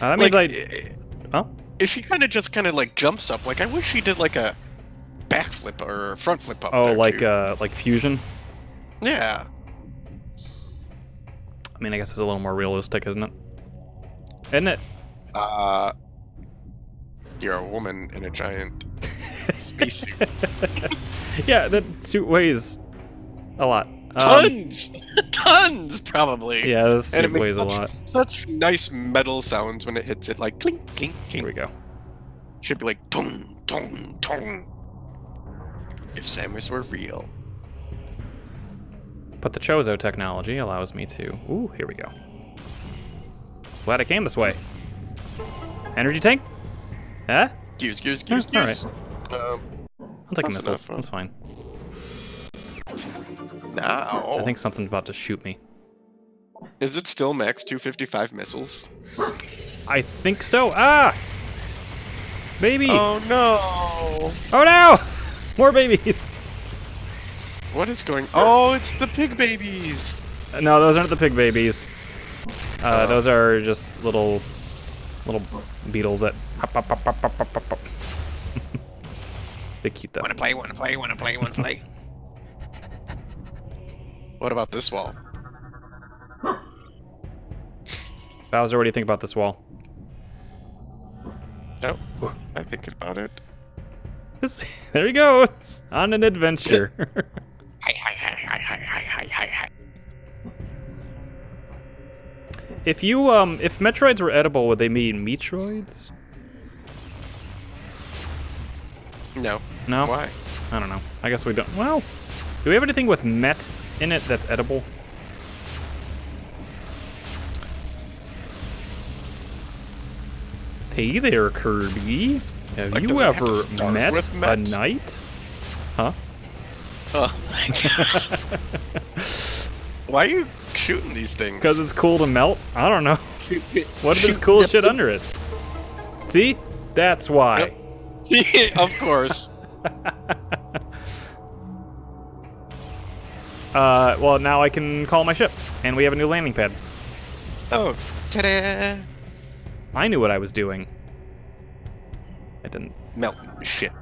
Uh, that means
like,
I
eh,
Oh?
if she kind of just kind of like jumps up, like I wish she did like a backflip or front flip up.
Oh, like
too.
uh like fusion?
yeah.
I mean, I guess it's a little more realistic, isn't it? Isn't it?
Uh, you're a woman in a giant spacesuit.
yeah, that suit weighs a lot. Um,
Tons, tons, probably.
yeah, this
and it
weighs a lot.
such nice metal sounds when it hits it, like clink, clink, clink.
Here we go.
Should be like tong, tong, tong. If Samus were real.
But the Chozo technology allows me to. Ooh, here we go. Glad I came this way. Energy tank? Huh?
Excuse, excuse, excuse,
Hmm, all
excuse. Um,
I'll take a
Close
missiles. That's fine.
Now,
I think something's about to shoot me.
is it still max 255 missiles?
I think so. Ah! Baby! Oh, no!
Oh no!
no! More babies!
What is going? Oh, it's the pig babies.
No, those aren't the pig babies. Uh,
Oh.
those are just little, little beetles that hop, hop, hop, hop, hop, hop, hop, hop. They're cute though.
Wanna play? Wanna play? Wanna play? Wanna play? What about this wall?
Bowser, what do you think about this wall?
Oh, I think about it.
This, there he goes on an adventure. If you um, if Metroids were edible, would they mean Metroids?
No.
No.
Why?
I don't know. I guess we don't. Well, do we have anything with Met in it that's edible? Hey there, Kirby. Have
Like,
you
does it have to
ever
Meta
Knight? Huh?
Oh my god. Why are you shooting these things?
Because it's cool to melt? I don't know. What if there's cool shit under it? See? That's why.
of course.
Uh, well, now I can call my ship, and we have a new landing pad.
Oh, ta-da!
I knew what I was doing. I didn't.
Melting shit.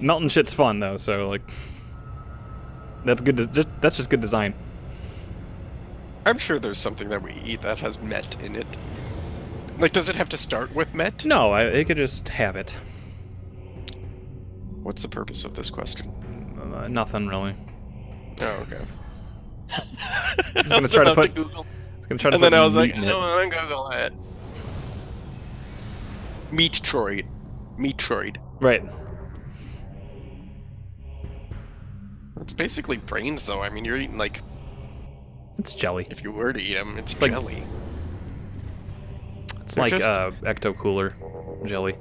Melting shit's fun though, so like, that's good. just, that's just good design.
I'm sure there's something that we eat that has met in it. Like, does it have to start with met?
No, I, it could just have it.
What's the purpose of this question?
Uh, nothing really.
Oh, okay.
He's gonna try to put.
Google,
He's gonna try to
and
put
then I was like,
in
I
it.
don't want to Google it. Meatroid. Meatroid.
Right.
It's basically brains, though. I mean, you're eating like
It's jelly.
if you were to eat them, it's
Like-
jelly.
It's
they're
like
just-
uh, ecto cooler jelly.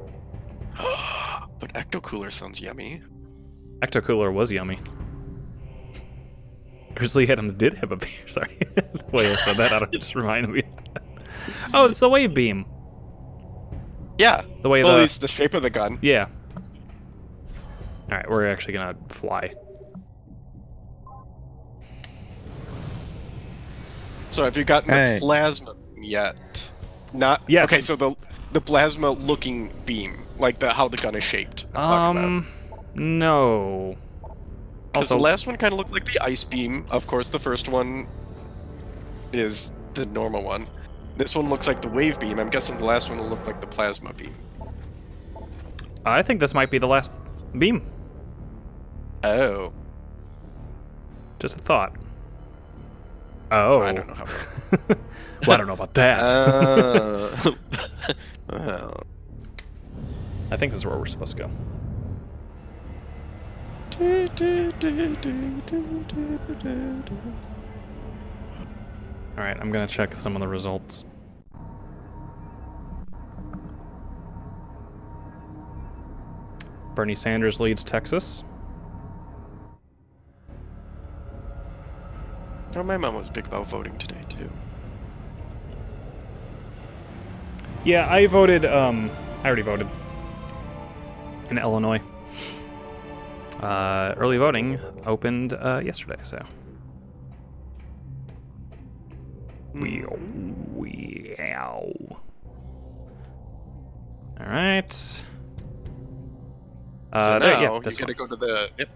but Ecto Cooler sounds yummy.
Ecto Cooler was yummy. Grizzly Adams did have a beer. Sorry, the way I said that, I don't just reminded me. oh, it's the wave beam.
Yeah.
The way
well,
the-
it's the shape of the gun.
Yeah. All right, we're actually gonna fly.
So have you gotten
Hey.
the plasma yet? Not.
Yes.
Okay, so the the plasma looking beam, like the how the gun is shaped. I'm talking about.
Um, no.
Because the last one kind of looked like the ice beam. Of course, the first one is the normal one. This one looks like the wave beam. I'm guessing the last one will look like the plasma beam.
I think this might be the last beam.
Oh.
Just a thought. Oh.
I don't know how.
well, I don't know about that.
Uh, well.
I think this is where we're supposed to go. All right, I'm gonna check some of the results. Bernie Sanders leads Texas.
Oh, my mom was big about voting today too.
Yeah, I voted. Um, I already voted in Illinois. Uh, early voting opened uh, yesterday, so. Wow. Wow. All right.
So
Uh,
now
there, yeah,
you gotta
one.
go to the. Yep.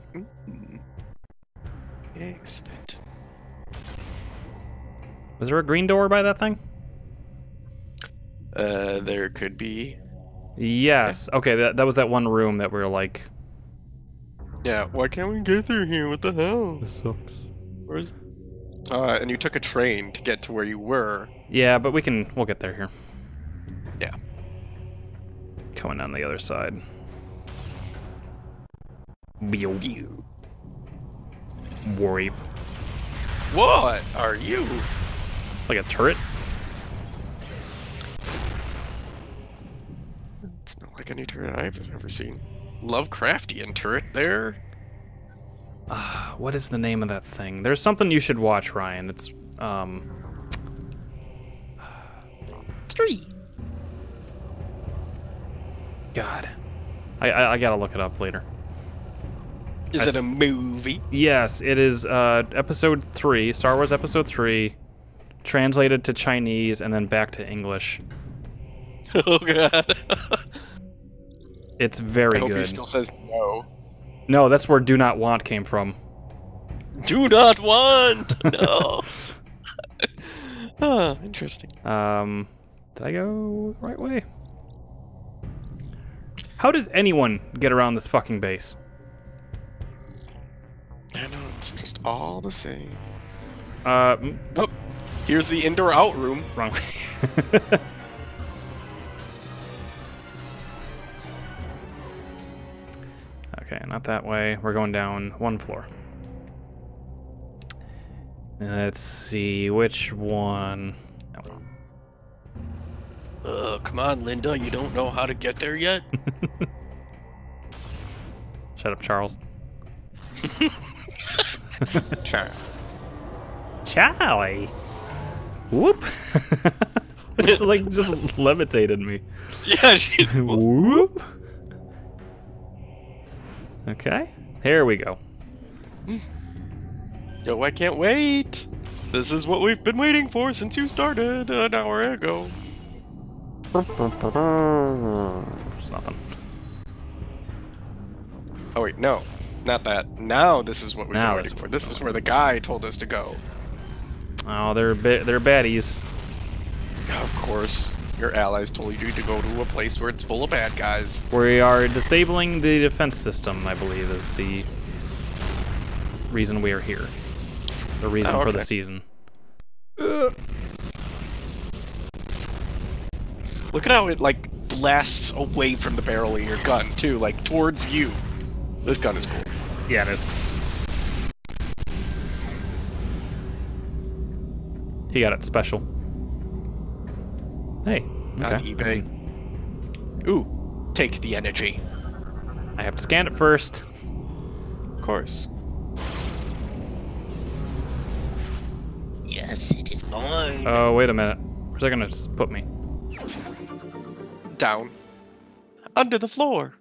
Excellent.
Was there a green door by that thing?
Uh, there could be.
Yes. Okay, that, that was that one room that we were like.
Yeah. Why can't we get through here? What the hell?
This sucks.
Where's? Uh, and you took a train to get to where you were.
Yeah, but we can. We'll get there here.
Yeah.
Coming down the other side. Beow.
You.
Worry.
What are you?
Like a turret?
It's not like any turret I've ever seen. Lovecraftian turret there.
Ah, what is the name of that thing? There's something you should watch, Ryan. It's um.
Three.
God. I, I I gotta look it up later.
Is
That's-
it a movie?
Yes, it is uh episode three, Star Wars episode three, translated to Chinese and then back to English.
Oh god.
It's very
I hope he
good.
still says no.
No, that's where "Do Not Want" came from.
Do not want. No. ah, interesting.
Um, did I go the right way? How does anyone get around this fucking base?
I know it's just all the same.
Uh,
Oh, here's the indoor out room.
wrong way. okay, not that way. We're going down one floor. Let's see which one. That one.
Uh, come on, Linda. You don't know how to get there yet?
Shut up, Charles.
Sure.
Charlie. Whoop. just like just levitated me.
Yeah, she.
Whoop. Okay, here we go.
Yo, I can't wait. This is what we've been waiting for since you started an hour ago.
There's nothing.
Oh wait, no, not that. Now this is what we've
Now
been waiting for. This is where the guy told us to go.
Oh, they're they're baddies.
Of course, your allies told you to go to a place where it's full of bad guys.
We are disabling the defense system. I believe is the reason we are here. The reason
Oh,
for the
okay.
season.
Look at how it like blasts away from the barrel of your gun too, like towards you. This gun is cool.
Yeah, it is. He got it special. Hey.
On eBay. Ooh, take the energy.
I have to scan it first.
Of course.
Yes, it is mine.
Oh, wait a minute. Where's that gonna put me?
Down. Under the floor.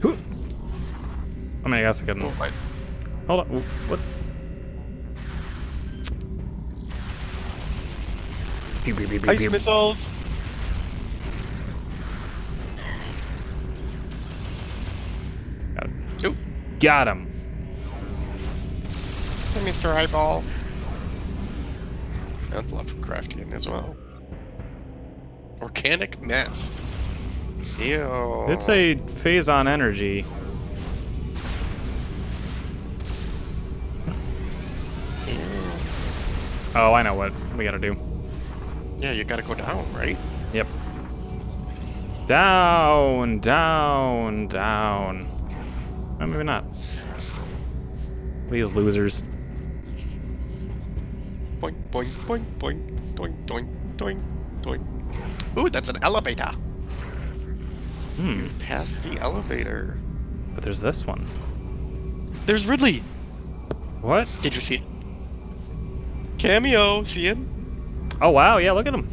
Who- I mean, I guess I can.
Oh.
Hold on. What? Pew, pew, pew, pew,
Ice
pew.
missiles.
Got him.
Ooh.
Got him.
Hey, Mr. Eyeball. That's Lovecraftian as well. Organic mess. Ew.
It's a Phazon energy. Oh, I know what we gotta do.
Yeah, you gotta go down, right?
Yep. Down, down, down. Oh, maybe not. These losers.
Boink, boink, boink, boink, doink, doink, doink, doink. Ooh, that's an elevator.
Hmm.
Past the elevator.
But there's this one.
There's Ridley.
What?
Did you see it? Cameo. See him?
Oh wow, yeah, look at him.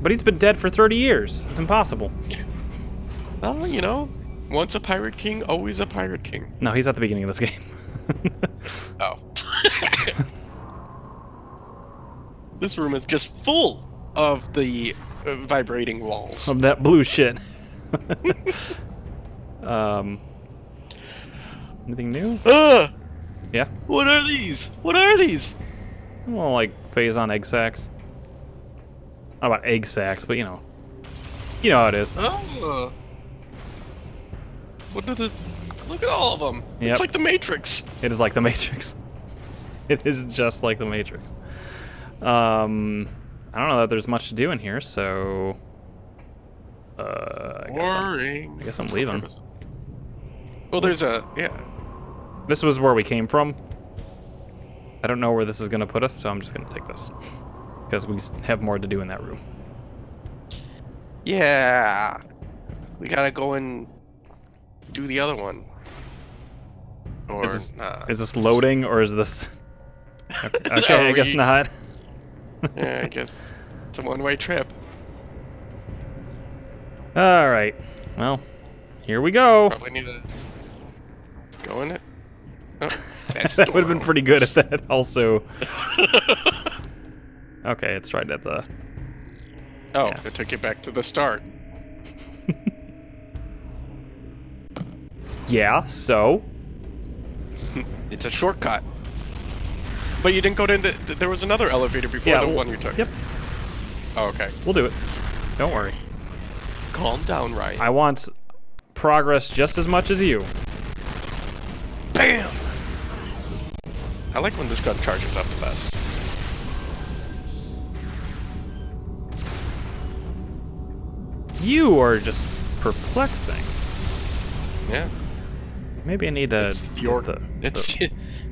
But he's been dead for 30 years. It's impossible.
Well, you know, once a pirate king, always a pirate king.
No, he's at the beginning of this game.
Oh. this room is just full of the uh, vibrating walls.
of that blue shit. um. Anything new?
Ugh!
Yeah.
What are these? What are these?
Well, like Phazon egg sacs. Not about egg sacks, but you know. You know how it is.
Oh. What are the? Look at all of them.
Yep.
It's like the Matrix.
It is like the Matrix. It is just like the Matrix. Um, I don't know that there's much to do in here, so. Uh, I guess I'm-
Boring.
I guess I'm leaving.
Well, there's a yeah.
this was where we came from. I don't know where this is gonna put us, so I'm just gonna take this because we have more to do in that room.
Yeah. We gotta go and do the other one. Or
Is this,
nah.
is this loading or is this? Okay, I guess
we-
not.
yeah, I guess it's a one-way trip.
All right. Well, here we go.
Probably need to go in it. Oh, that's
that would have been pretty good at that. Also. Okay, it's right at the.
Oh,
Yeah.
it took you back to the start.
Yeah. So.
It's a shortcut. But you didn't go to the. There was another elevator before
Yeah.
the
we'll-
one you took.
Yep.
Oh, okay.
We'll do it. Don't worry.
Calm down, Ryan.
I want progress just as much as you.
Bam! I like when this gun charges up the best.
You are just perplexing.
Yeah.
Maybe I need to.
It's the, or-
the-
it's
the-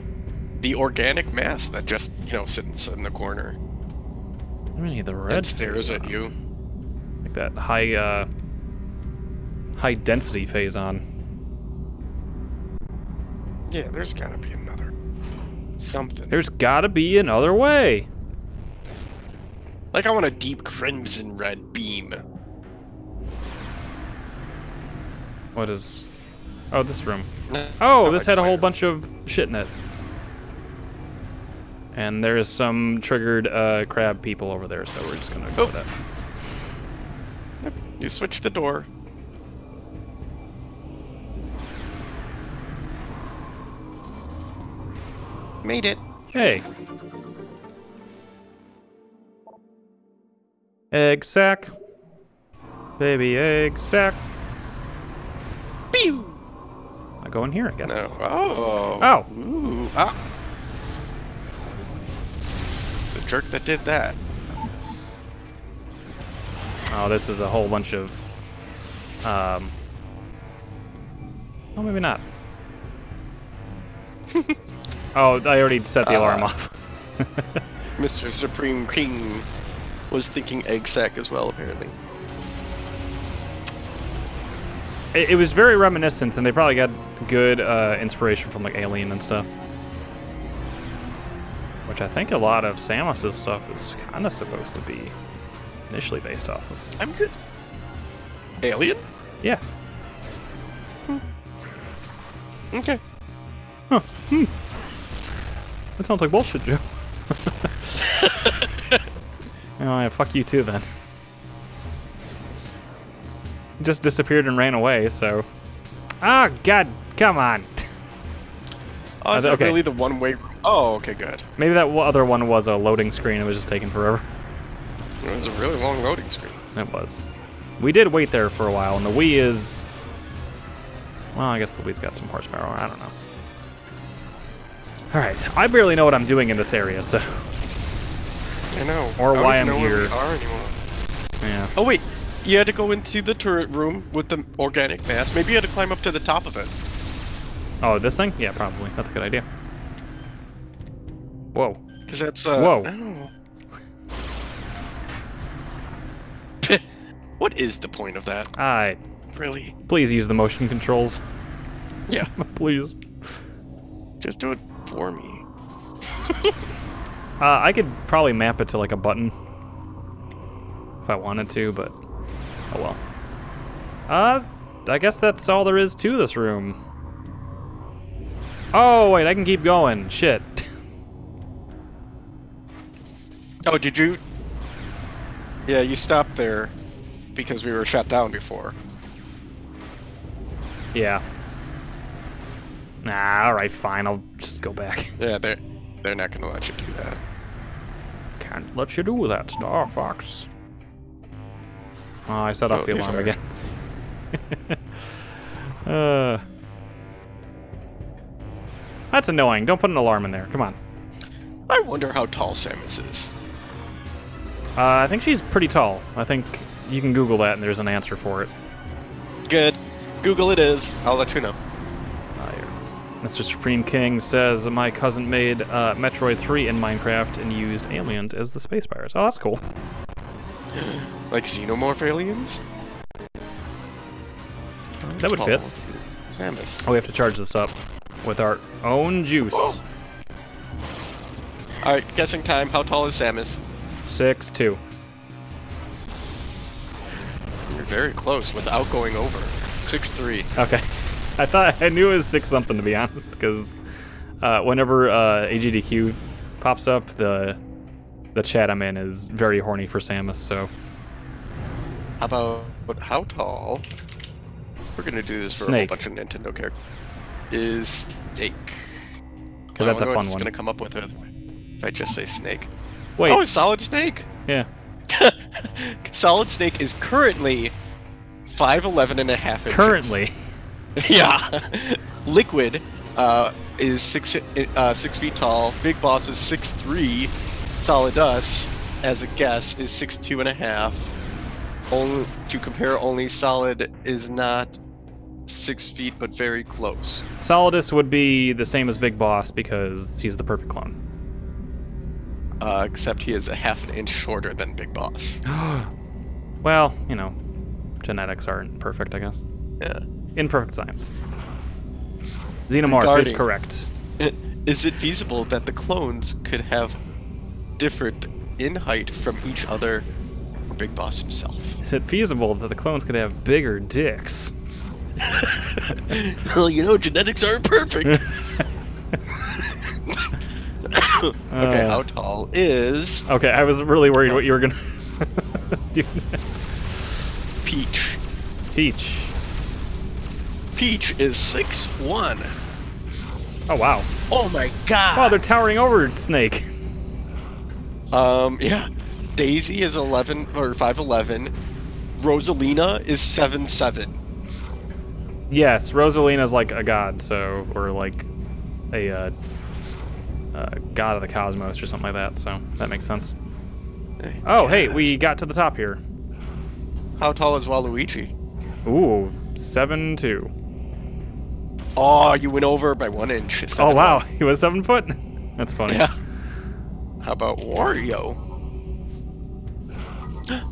the organic mass that just, you know, sits in the corner
I need the red.
and stares at you.
Like that high, uh, high density Phazon.
Yeah, there's gotta be another something.
There's gotta be another way.
Like I want a deep crimson red beam.
What is? Oh, this room. Oh, this had a whole bunch of shit in it. And there's some triggered uh, crab people over there, so we're just gonna go
Oh.
with that.
You switch the door. Made it.
Hey. Egg sack. Baby egg sack.
Pew!
I go in here, I guess.
No. Oh.
Oh.
Ooh. Ah. The jerk that did that.
Oh, this is a whole bunch of. Um. Oh, maybe not. oh, I already set the alarm
Uh.
off.
Mr. Supreme King was thinking egg sack as well, apparently.
It, it was very reminiscent, and they probably got good uh, inspiration from like Alien and stuff. Which I think a lot of Samus's stuff is kind of supposed to be initially based off of.
I'm good. Alien?
Yeah.
Okay.
That sounds like bullshit, Joe. oh, yeah, fuck you too then. Just disappeared and ran away, so. Ah, God, come on.
Oh, is
Uh,
that
okay.
really the one way? Oh, okay, good.
Maybe that other one was a loading screen. It was just taking forever.
It was a really long loading screen.
It was. We did wait there for a while, and the Wii is. Well, I guess the Wii's got some horsepower. I don't know. Alright, I barely know what I'm doing in this area, so.
I know.
Or
I
why I'm
know where we
here.
are anymore.
Yeah.
Oh wait, you had to go into the turret room with the organic mass. Maybe you had to climb up to the top of it.
Oh, this thing? Yeah, probably. That's a good idea. Whoa.
Because that's uh.
Whoa.
I don't know. what is the point of that?
I.
Really?
Please use the motion controls.
Yeah.
Please.
Just do it for me.
Uh, I could probably map it to like a button if I wanted to, but oh well. Uh, I guess that's all there is to this room. Oh wait, I can keep going. Shit.
Oh, did you? Yeah, you stopped there because we were shut down before.
Yeah. Nah, all right, fine. I'll just go back.
Yeah, they're they're not gonna let you do that.
Can't let you do that, Star Fox. Oh, I set off
Oh,
the alarm
are-
again. uh, that's annoying. Don't put an alarm in there. Come on.
I wonder how tall Samus is.
Uh, I think she's pretty tall. I think you can Google that and there's an answer for it.
Good. Google it is. I'll let you know.
Mr. Supreme King says my cousin made uh, Metroid 3 in Minecraft and used aliens as the space pirates. Oh, that's cool.
Like xenomorph aliens?
That would fit.
Samus.
Oh, we have to charge this up with our own juice.
Alright, guessing time. How tall is Samus?
Six two.
You're very close without going over. Six three.
Okay. I thought I knew it was six something to be honest, because uh, whenever uh, AGDQ pops up, the the chat I'm in is very horny for Samus. So
How about but how tall? We're gonna do this for
Snake.
a whole bunch of Nintendo characters. Is Snake?
Because that's a
I wonder what
fun one.
gonna come up with it if I just say Snake.
wait,
Oh, Solid Snake.
yeah,
Solid Snake is currently 5'11 and a half inches.
currently,
Yeah. Liquid uh, is six uh, six feet tall. Big Boss is six three. Solidus, as a guess, is six two and a half. Only to compare, only Solid is not six feet, but very close.
Solidus would be the same as Big Boss because he's the perfect clone.
Uh, except he is a half an inch shorter than Big Boss.
well, you know, genetics aren't perfect, I guess.
Yeah.
Imperfect science. Xenomorph
Regarding-
is correct.
Is it feasible that the clones could have differed in height from each other, or Big Boss himself?
Is it feasible that the clones could have bigger dicks?
well, you know, genetics aren't perfect. okay,
Uh.
how tall is
Okay, I was really worried what you were gonna do next.
Peach?
Peach.
Peach is six one.
Oh wow.
Oh my god!
Wow, they're towering over Snake.
Um, yeah. Daisy is 11 or 5'11. Rosalina is seven seven.
Yes, Rosalina's like a god, so or like a uh, uh, god of the cosmos or something like that. So that makes sense. Oh, hey, we got to the top here.
How tall is Waluigi?
Ooh, seven two.
Oh, you went over by one inch.
Oh wow,
one.
he was seven foot. That's funny.
Yeah. How about Wario?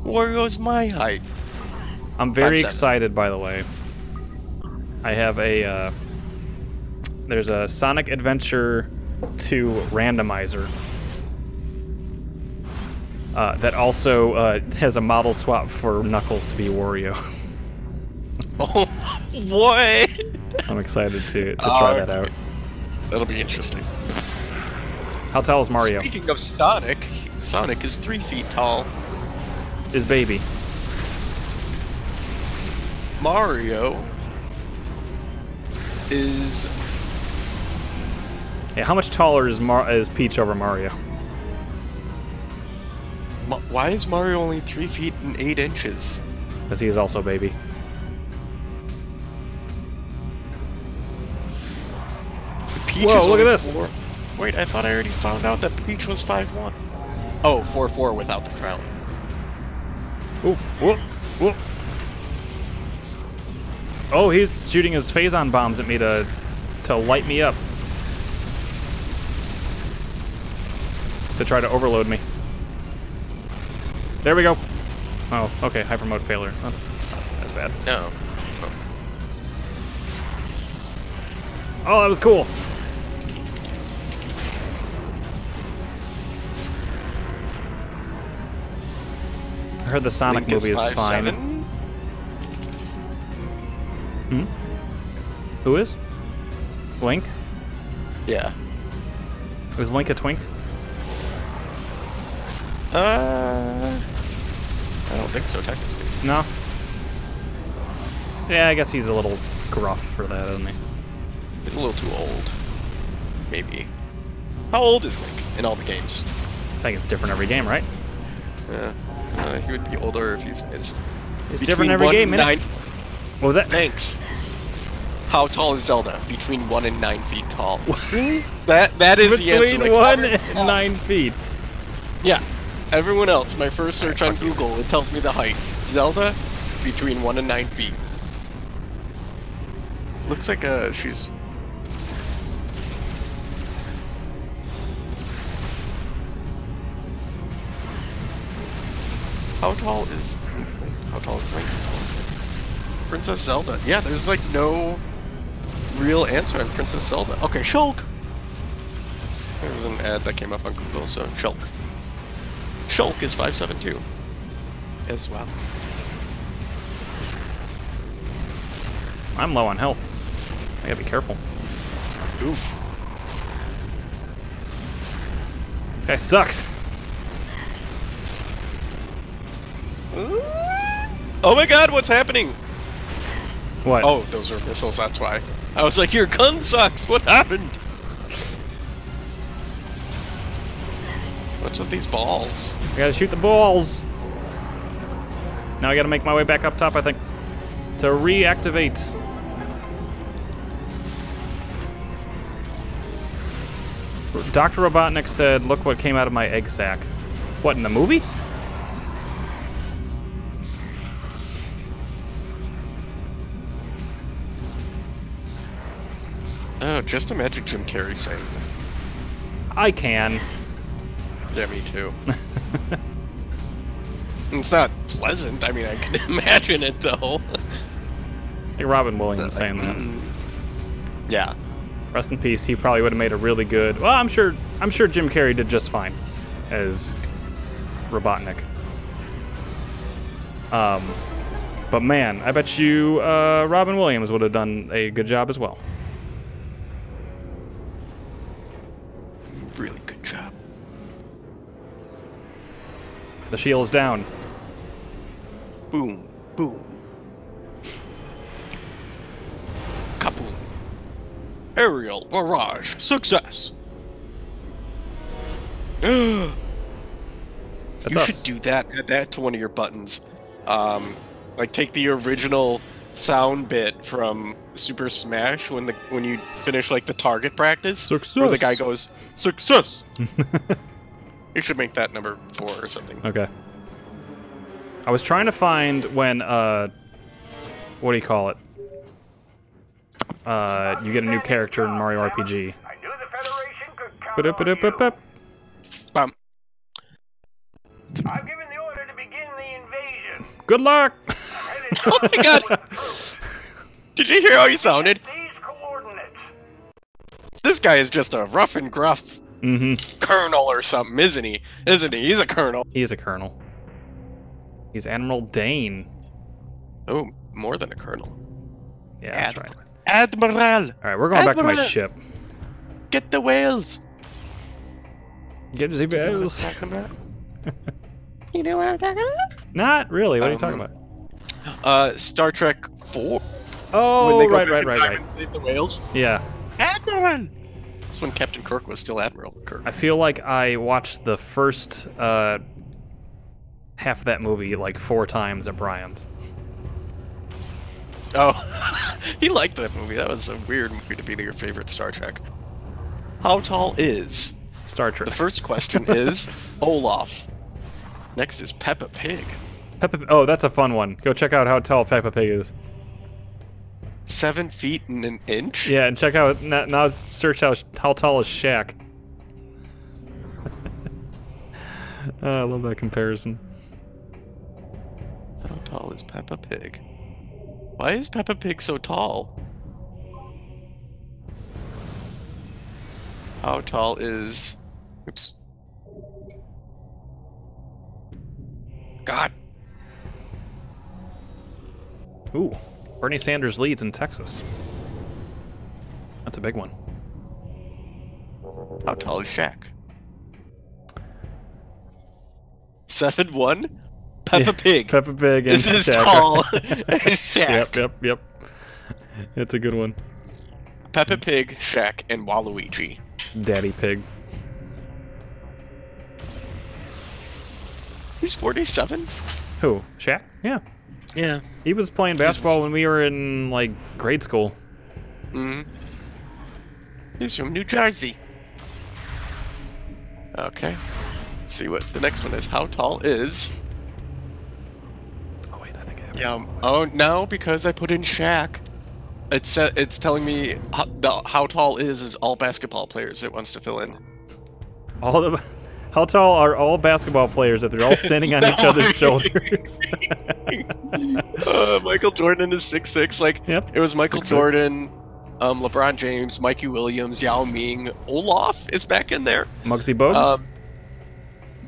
Wario's my height.
I'm very excited, by the way. I have a uh, there's a Sonic Adventure 2 randomizer uh, that also uh, has a model swap for Knuckles to be Wario.
Oh, what?
I'm excited to, to
Oh,
try that out.
That'll be interesting.
How tall is Mario?
Speaking of Sonic, Sonic is three feet tall.
Is baby.
Mario is
Yeah, how much taller is Mar- is Peach over Mario?
Ma- why is Mario only three feet and eight inches?
Because he is also baby.
Peach
Whoa,
is
look at this.
four- Wait, I thought I already found out that Peach was five one. Oh, 4-4 without the crown.
Ooh, whoop, whoop. Oh, he's shooting his phazon bombs at me to to light me up. To try to overload me. There we go. Oh, okay, hyper mode failure. That's not as bad.
No.
Oh, that was cool. Heard the Sonic
Link
movie is,
five,
fine.
seven.
Hmm? Who is? Link?
Yeah.
Is Link a twink?
Uh, I don't think so, technically.
No. Yeah, I guess he's a little gruff for that, isn't he?
He's a little too old. Maybe. How old is Link in all the games?
I think it's different every game, right?
Yeah. Uh, he would be older if he's. It's
It's
between
different every
one
game,
and nine.
What was that?
Thanks. How tall is Zelda? Between one and nine feet tall. Really? That that is the answer.
Between
like,
one
every-
and nine feet.
Yeah. Everyone else, my first search on Google, it tells me the height. Zelda, between one and nine feet. Looks like uh she's. How tall is? How tall is Link? How tall is Link? Princess Zelda. Yeah, there's like no real answer on Princess Zelda. Okay, Shulk. There was an ad that came up on Google, so Shulk. Shulk is 572 as well.
I'm low on health. I gotta be careful.
Oof.
This guy sucks.
Oh my god, what's happening?
What?
Oh, those are missiles, that's why. I was like, your gun sucks, what happened? What's with these balls?
I gotta shoot the balls. Now I gotta make my way back up top, I think. To reactivate. Dr. Robotnik said, look what came out of my egg sac. What, in the movie?
Just imagine Jim Carrey saying that.
I can.
Yeah, me too. it's not pleasant, I mean, I can imagine it though.
I think Robin Williams saying that.
Yeah.
Rest in peace. He probably would have made a really good. Well, I'm sure. I'm sure Jim Carrey did just fine as Robotnik. Um, but man, I bet you uh, Robin Williams would have done a good job as well.
Really good job.
The shield is down.
Boom, boom. Kaboom. Aerial barrage success. you
us.
should do that. Add that to one of your buttons. Um, like take the original sound bit from Super Smash when the when you finish like the target practice, where the guy goes success. you should make that number four or something.
Okay. I was trying to find when uh, what do you call it? Uh, you get a new character in Mario RPG.
I knew the Federation could count on
Ba-da-ba-da-ba-ba.
Bum.
I've given the order to begin the invasion.
Good luck.
Oh my God.
with the troops.
Did you hear how he sounded?
These coordinates.
This guy is just a rough and gruff
Mm-hmm.
colonel or something, isn't he? Isn't he? He's a colonel.
He's a colonel. He's Admiral Dane.
Oh, more than a colonel.
Yeah, that's right.
Admiral,
All right, we're going back to my ship.
get the whales.
Get the whales.
You know what I'm talking about?
Not really. What are you talking
Um,
about?
Uh, Star Trek Four.
Oh,
when they go
right,
back
right, right, right.
Save the whales.
Yeah.
Admiral. That's when Captain Kirk was still Admiral Kirk.
I feel like I watched the first uh, half of that movie like four times at Brian's.
Oh, he liked that movie. That was a weird movie to be your favorite Star Trek. How tall is?
Star Trek.
The first question is Olaf. Next is Peppa Pig.
Peppa. Oh, that's a fun one. Go check out how tall Peppa Pig is.
Seven feet and an inch.
Yeah, and check out now. now search how how tall is Shaq. oh, I love that comparison.
How tall is Peppa Pig? Why is Peppa Pig so tall? How tall is. Oops. God.
Ooh, Bernie Sanders leads in Texas. That's a big one.
How tall is Shaq? Seven one? Peppa
Yeah,
Pig.
Peppa Pig and
This is
Shaq.
tall Shaq.
Yep, yep, yep. It's a good one.
Peppa Pig, Shaq, and Waluigi.
Daddy Pig.
He's 47?
Who? Shaq? Yeah.
Yeah.
He was playing basketball when we were in like grade school.
Mm. He's from New Jersey. Okay. Let's see what the next one is. How tall is?
Oh wait, I think I have.
Yeah. um, Oh, now because I put in Shaq, it's uh, it's telling me how, the, how tall is is all basketball players. It wants to fill in.
All the how tall are all basketball players if they're all standing on each other's shoulders?
uh, Michael Jordan is six six. Like
Yep,
it was Michael
6'6".
Jordan, um, LeBron James, Mikey Williams, Yao Ming, Olaf is back in there.
Muggsy Bogues.
Um,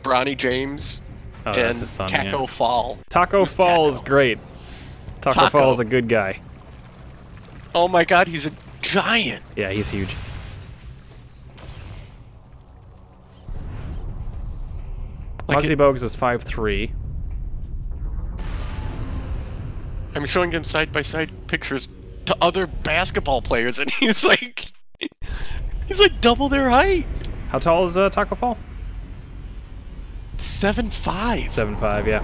Bronny James
oh,
and
son.
Tacko
yeah.
Fall.
Tacko
Who's
Fall is great. Taco,
Tacko.
Fall is a good guy.
Oh my God, he's a giant.
Yeah, he's huge.
Like
Muggsy
it-
Bogues is 5'3".
I'm showing him side by side pictures to other basketball players, and he's like, he's like double their height.
How tall is uh, Tacko Fall?
Seven five.
Seven five, yeah.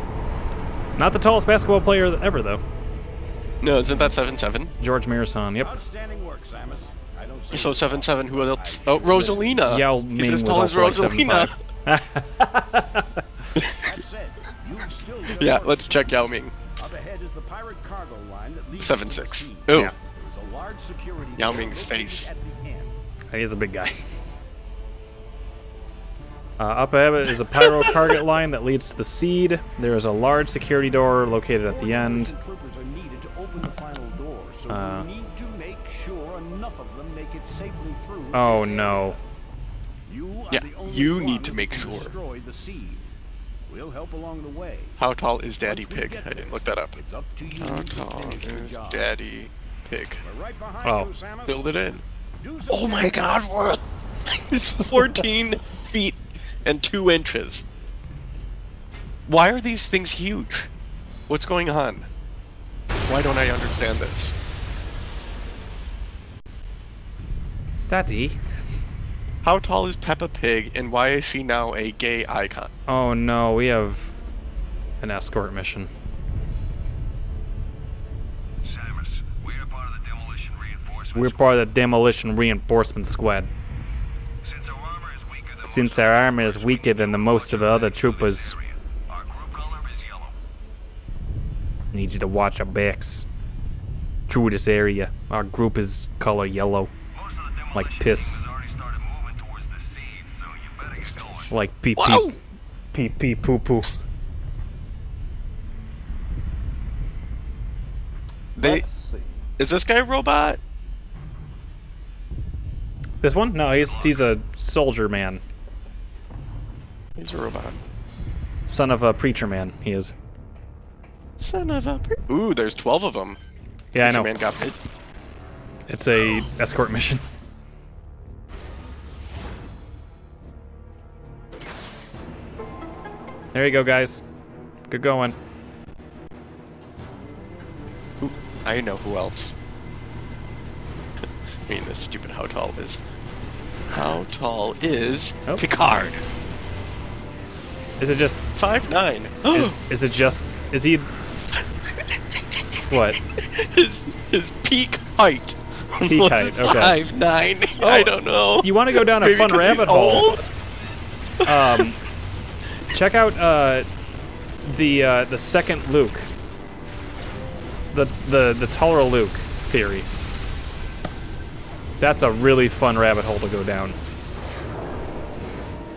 Not the tallest basketball player ever, though.
No, isn't that seven seven?
George Muresan, yep.
Outstanding work, Samus. I don't see
So seven seven. Who else? Oh, Rosalina.
Yeah,
He's
Ming
as
was
tall as
also like
Rosalina.
7'5".
That said, you've still got
yeah, let's check Yao Ming.
Up ahead is the pirate cargo line that leads
Seven six.
sea.
Ooh.
Yeah.
There's a large security
Yao Ming's face.
At the end.
He is a big guy. Uh, up ahead is a pyro target line that leads to the seed. There is a large security door located at the end.
Garrison troopers are needed to open the final door, so
Uh.
we need to make sure enough of them make it safely through.
Oh no.
You are
Yeah,
the only
you
one
need to make sure.
Destroy the seed. We'll help along the way.
How tall is Daddy
Once
Pig?
get
I didn't look that up.
It's up to you
How tall
finish
is. Daddy Pig?
Right behind
Oh.
you, Samus.
Build it in. Oh my. God, what? It's 14 feet and two inches. Why are these things huge? What's going on? Why don't I understand this?
Daddy.
How tall is Peppa Pig, and why is she now a gay icon?
Oh no, we have an escort mission.
Samus, we are part of the demolition reinforcement.
We're part of the demolition reinforcement squad.
Since our armor is weaker than
Since our armor is weaker than the most of the other troopers,
area, our group color is yellow.
I need you to watch our backs. Through this area, our group is color yellow,
Most of the demolition
Like
team
piss.
has already started moving towards the seed, so you better get going.
Like pee
Whoa!
pee, pee pee poo poo.
They
Let's see.
Is this guy a robot?
This one? No, he's he's a soldier man,
He's a robot.
son of a preacher man. He is.
Son of a. Ooh, there's 12 of them.
Yeah, I know.
Man got his.
It's a escort mission. There you go, guys. Good going.
Ooh, I know who else. I mean, this stupid how tall is. How tall is
Oh.
Picard?
Is it just?
Five nine.
Is, is it just? Is he? What?
his his peak height.
Peak height, okay.
Five nine. I don't know.
You want to go down a
Maybe
fun rabbit hole? Um, check out uh, the uh, the second Luke. The the the taller Luke theory. That's a really fun rabbit hole to go down.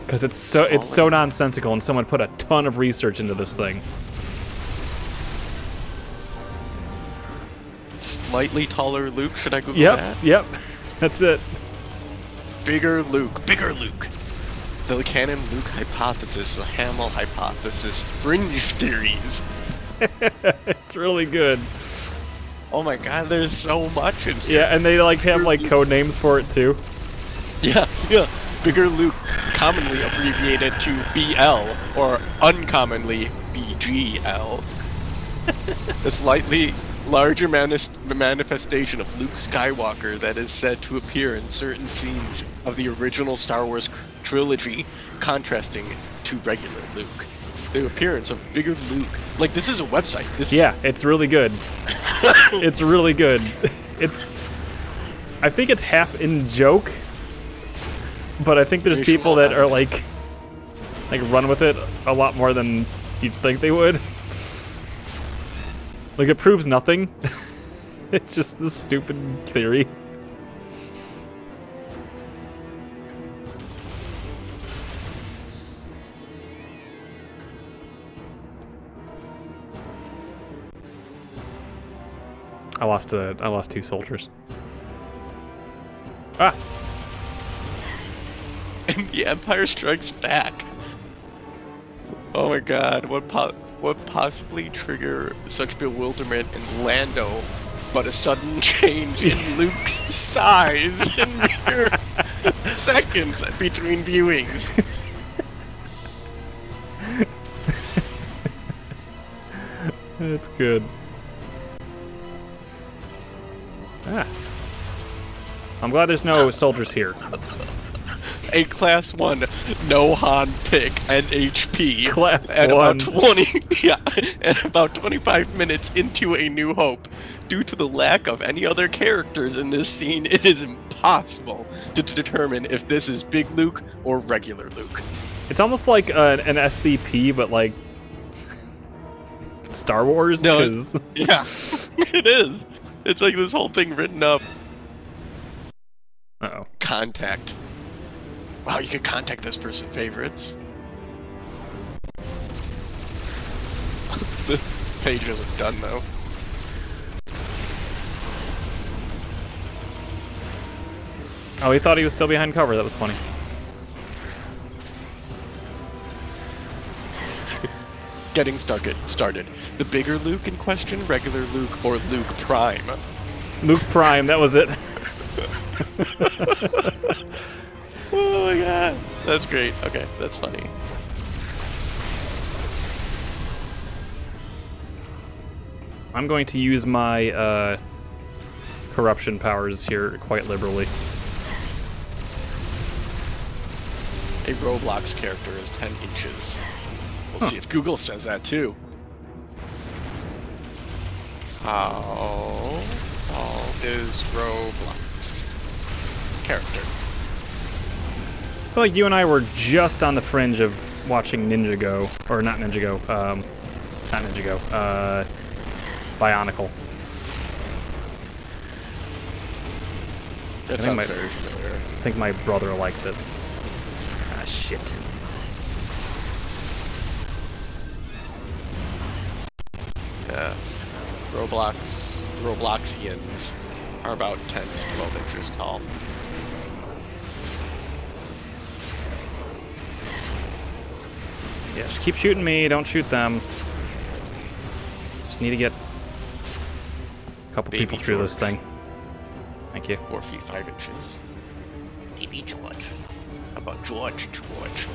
Because it's so it's so nonsensical, and someone put a ton of research into this thing.
Slightly taller Luke. Should I Google
Yep,
that?
yep, that's it.
Bigger Luke. Bigger Luke. The canon Luke hypothesis, the Hamill hypothesis, fringe theories.
it's really good.
Oh my god, there's so much in here.
Yeah, and they like have like code names for it too.
Yeah, yeah. Bigger Luke, commonly abbreviated to BL, or uncommonly BGL. a slightly larger manis- manifestation of Luke Skywalker that is said to appear in certain scenes of the original Star Wars trilogy, contrasting to regular Luke. The appearance of bigger Luke. Like, this is a website. This
Yeah, it's really good. it's really good. It's I think it's half in joke, but I think there's
Visual
people that are like like run with it a lot more than you'd think they would. Like it proves nothing. it's just this stupid theory. I lost uh, I lost two soldiers. Ah,
and the Empire Strikes Back. Oh my god, what po- what possibly trigger such bewilderment in Lando, but a sudden change in Luke's size in mere seconds between viewings.
that's good. Ah. I'm glad there's no soldiers here.
A class one, no Han pick and HP.
Class
at
one.
about twenty, yeah, at about twenty-five minutes into A New Hope. Due to the lack of any other characters in this scene, it is impossible to, determine if this is Big Luke or regular Luke.
It's almost like uh, an SCP, but like Star Wars.
No,
'cause-
Yeah, it is. It's like this whole thing written up.
Uh-oh.
Contact. Wow, you could contact this person. Favorites. the page isn't done though.
Oh, he thought he was still behind cover. That was funny.
Getting started. Started. The bigger Luke in question, regular Luke, or Luke Prime.
Luke Prime. That was it.
Oh my god, that's great. Okay, that's funny.
I'm going to use my uh, corruption powers here quite liberally.
A Roblox character is 10 inches. We'll see if Google says that too. How tall is Roblox character?
I feel like you and I were just on the fringe of watching Ninjago, or not Ninjago, um, not Ninjago, uh, Bionicle.
That
think my-. I think my brother liked it. Ah, shit.
Yeah. Roblox Robloxians are about 10 to 12 inches tall.
Yeah, just keep shooting me. Don't shoot them. Just need to get a couple
Baby
people through this thing. Thank you.
4 feet 5 inches. Maybe George. How about George George?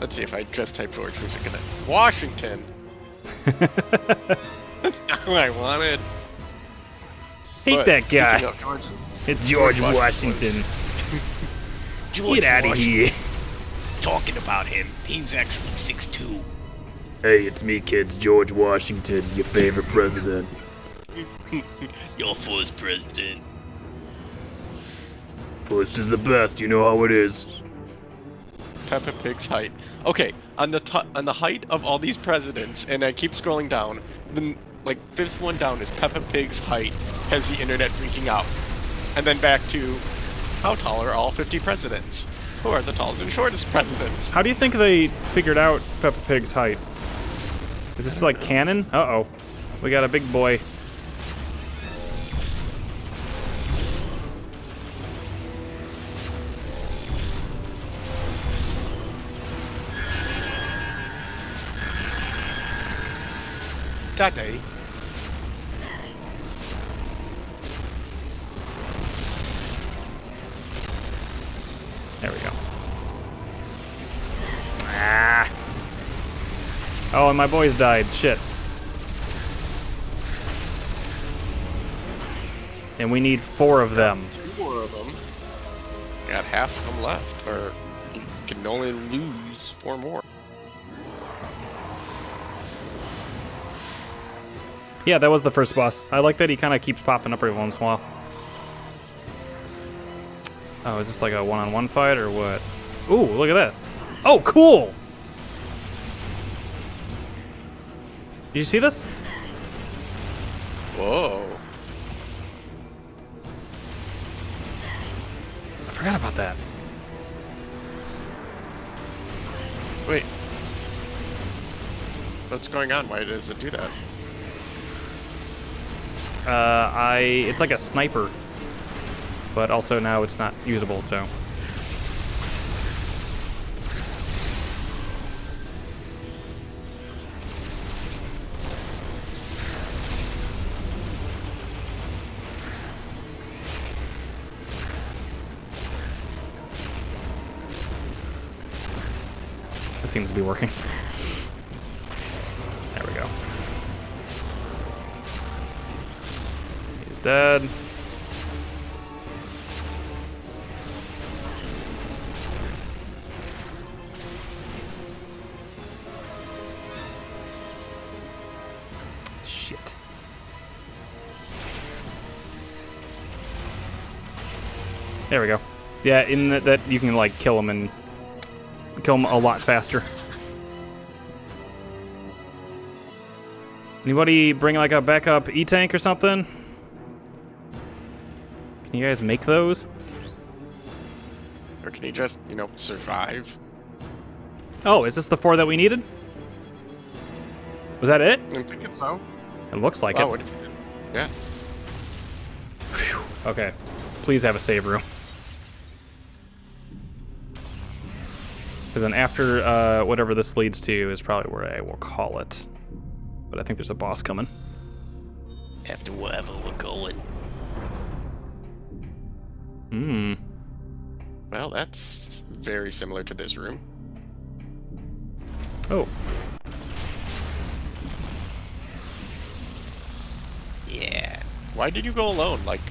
Let's see if I just type George, who's it gonna? Washington! That's not what I wanted.
Hate
But
that guy.
George,
It's George
George
Washington.
George
Get out of here.
Talking about him, he's actually 6'2".
Hey, it's me, kids. George Washington, your favorite president.
Your first president.
First is the best. You know how it is.
Peppa Pig's height. Okay, on the t- on the height of all these presidents, and I keep scrolling down. The like fifth one down is Peppa Pig's height has the internet freaking out, and then back to how tall are all 50 presidents? Who are the tallest and shortest presidents?
How do you think they figured out Peppa Pig's height? Is this like canon? Uh oh. We got a big boy.
Daddy.
Oh, and my boys died. Shit. And we need four of them.
Two more of them. Got half of them left, or you can only lose four more.
Yeah, that was the first boss. I like that he kind of keeps popping up every once in a while. Oh, is this like a one-on-one fight or what? Ooh, look at that. Oh, cool! Did you see this?
Whoa.
I forgot about that.
Wait. What's going on? Why does it do that?
Uh, I it's like a sniper, but also now it's not usable. So seems to be working. There we go. He's dead. Shit. There we go. Yeah, in that, that you can like kill him and kill him a lot faster. Anybody bring like a backup E-tank or something? Can you guys make those?
Or can you just, you know, survive?
Oh, is this the four that we needed? Was that it?
I'm thinking so.
It looks like
Wow,
it.
what if you did? Yeah.
Okay. Please have a save room. Because then after uh, whatever this leads to is probably where I will call it. But I think there's a boss coming.
After whatever we're going.
Hmm.
Well, that's very similar to this room.
Oh.
Yeah. Why did you go alone? Like,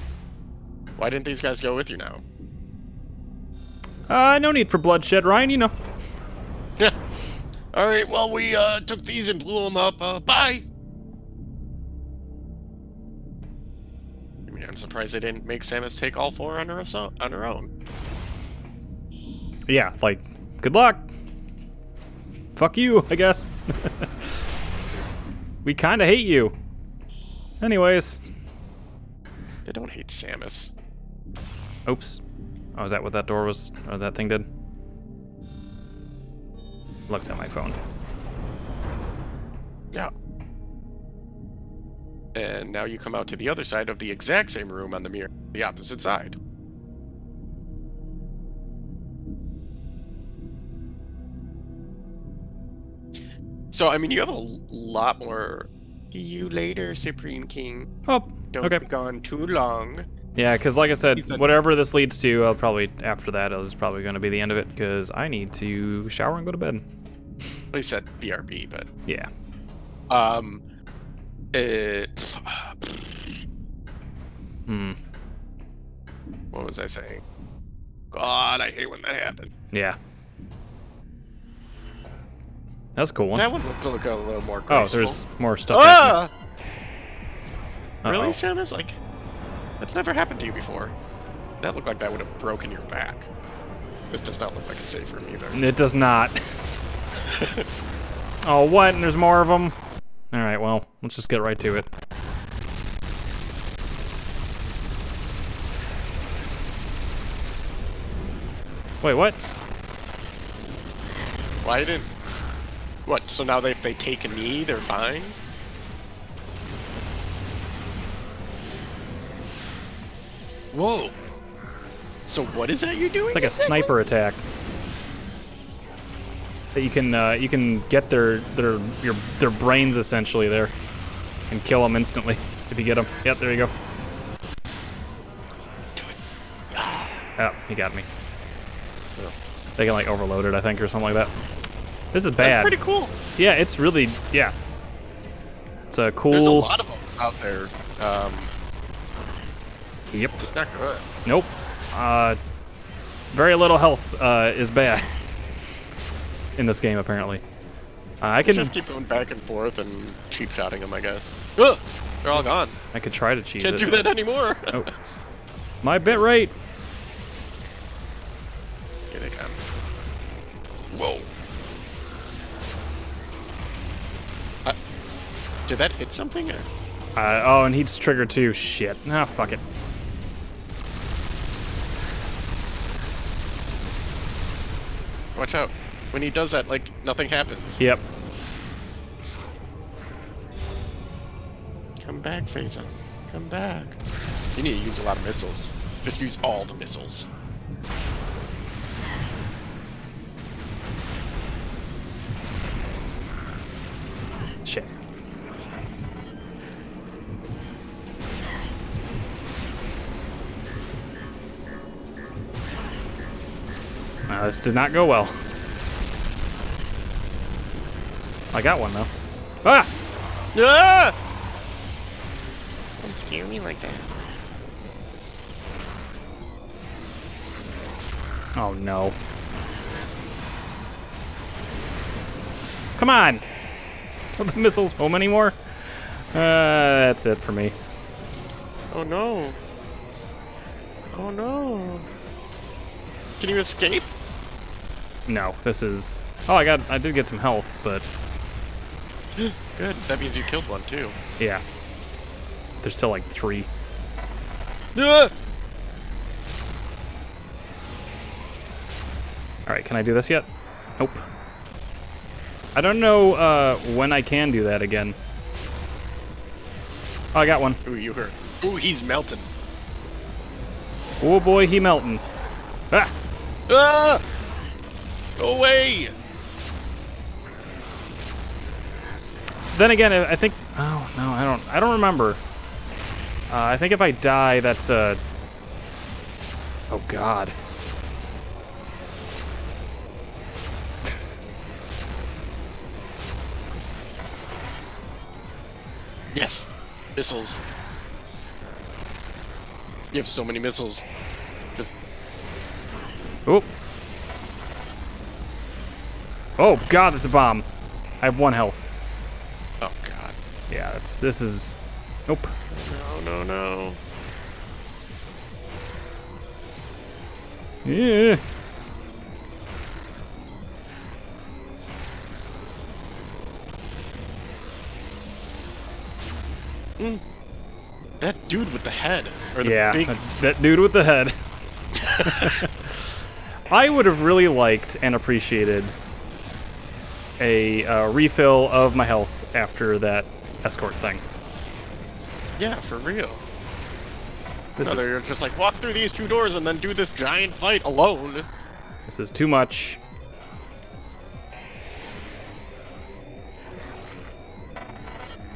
why didn't these guys go with you now?
Uh, no need for bloodshed, Ryan, you know.
All right. Well, we uh, took these and blew them up. Uh, bye. I mean, I'm surprised they didn't make Samus take all four on her so- on her own.
Yeah, like, good luck. Fuck you, I guess. we kinda hate you. Anyways.
They don't hate Samus.
Oops. Oh, is that what that door was, or that thing did? Looked at my phone.
Yeah. And now you come out to the other side of the exact same room on the mirror, the opposite side. So, I mean, you have a lot more. See you later, Supreme King.
Oh,
Don't
okay.
be gone too long.
Yeah, because like I said,
said-
whatever this leads to, I'll probably after that is probably going to be the end of it because I need to shower and go to bed.
Well, he said BRB, but
Yeah.
um, it,
Hmm.
what was I saying? God, I hate when that happened.
Yeah. That's a cool one.
That one looked look a little more graceful.
oh, there's more stuff.
Ah! Really. Samus? Like, that's never happened to you before. That looked like that would have broken your back. This does not look like a safe room either.
It does not. oh, what? And there's more of them? Alright, well, let's just get right to it. Wait, what?
Why didn't? What? So now they, if they take a knee, they're fine? Whoa. So what is that you're doing?
It's like a
exactly?
sniper attack. That you can uh, you can get their their your their brains essentially there, and kill them instantly if you get them. Yep, there you go. Oh, he got me. They can like overload it, I think, or something like that. This is bad.
That's
bad.
pretty cool.
Yeah, it's really yeah. It's a cool.
There's a lot of them out there. Um,
Yep.
it's not good.
Nope. Uh, very little health uh, is bad in this game apparently. Uh, I can
Just keep going back and forth and cheap shotting them, I guess. Ugh, they're all gone.
I could try to cheese
Can't
it.
do that anymore.
Oh. My bit rate.
Here they come. Whoa. Uh, did that hit something? Or?
Uh, oh, and he's triggered too. Shit. Ah, fuck it.
Watch out. When he does that, like, nothing happens.
Yep.
Come back, Phasa. Come back. You need to use a lot of missiles. Just use all the missiles.
Shit. This did not go well. I got one though. Ah!
Ah! Don't scare me like that.
Oh no. Come on! Are the missiles home anymore? Uh, that's it for me.
Oh no. Oh no. Can you escape?
No, this is. Oh, I got. I did get some health, but
Good. That means you killed one too.
yeah. There's still like three.
Ah!
All right, can I do this yet? Nope. I don't know uh, when I can do that again. Oh, I got one.
Ooh, you hurt. Ooh, he's melting.
Oh boy, he melting. Ah!
Ah! Go away!
Then again, I think. Oh no, I don't. I don't remember. Uh, I think if I die, that's uh. Oh God.
Yes. Missiles. You have so many missiles. Just
Oh. Oh God, that's a bomb. I have one health. Yeah, that's. This is. Nope.
No, no, no.
Yeah.
That dude with the head or the
Yeah,
big
that, that dude with the head. I would have really liked and appreciated a uh, refill of my health after that escort thing.
Yeah, for real.
This
No,
is
they're just like walk through these two doors and then do this giant fight alone.
this is too much.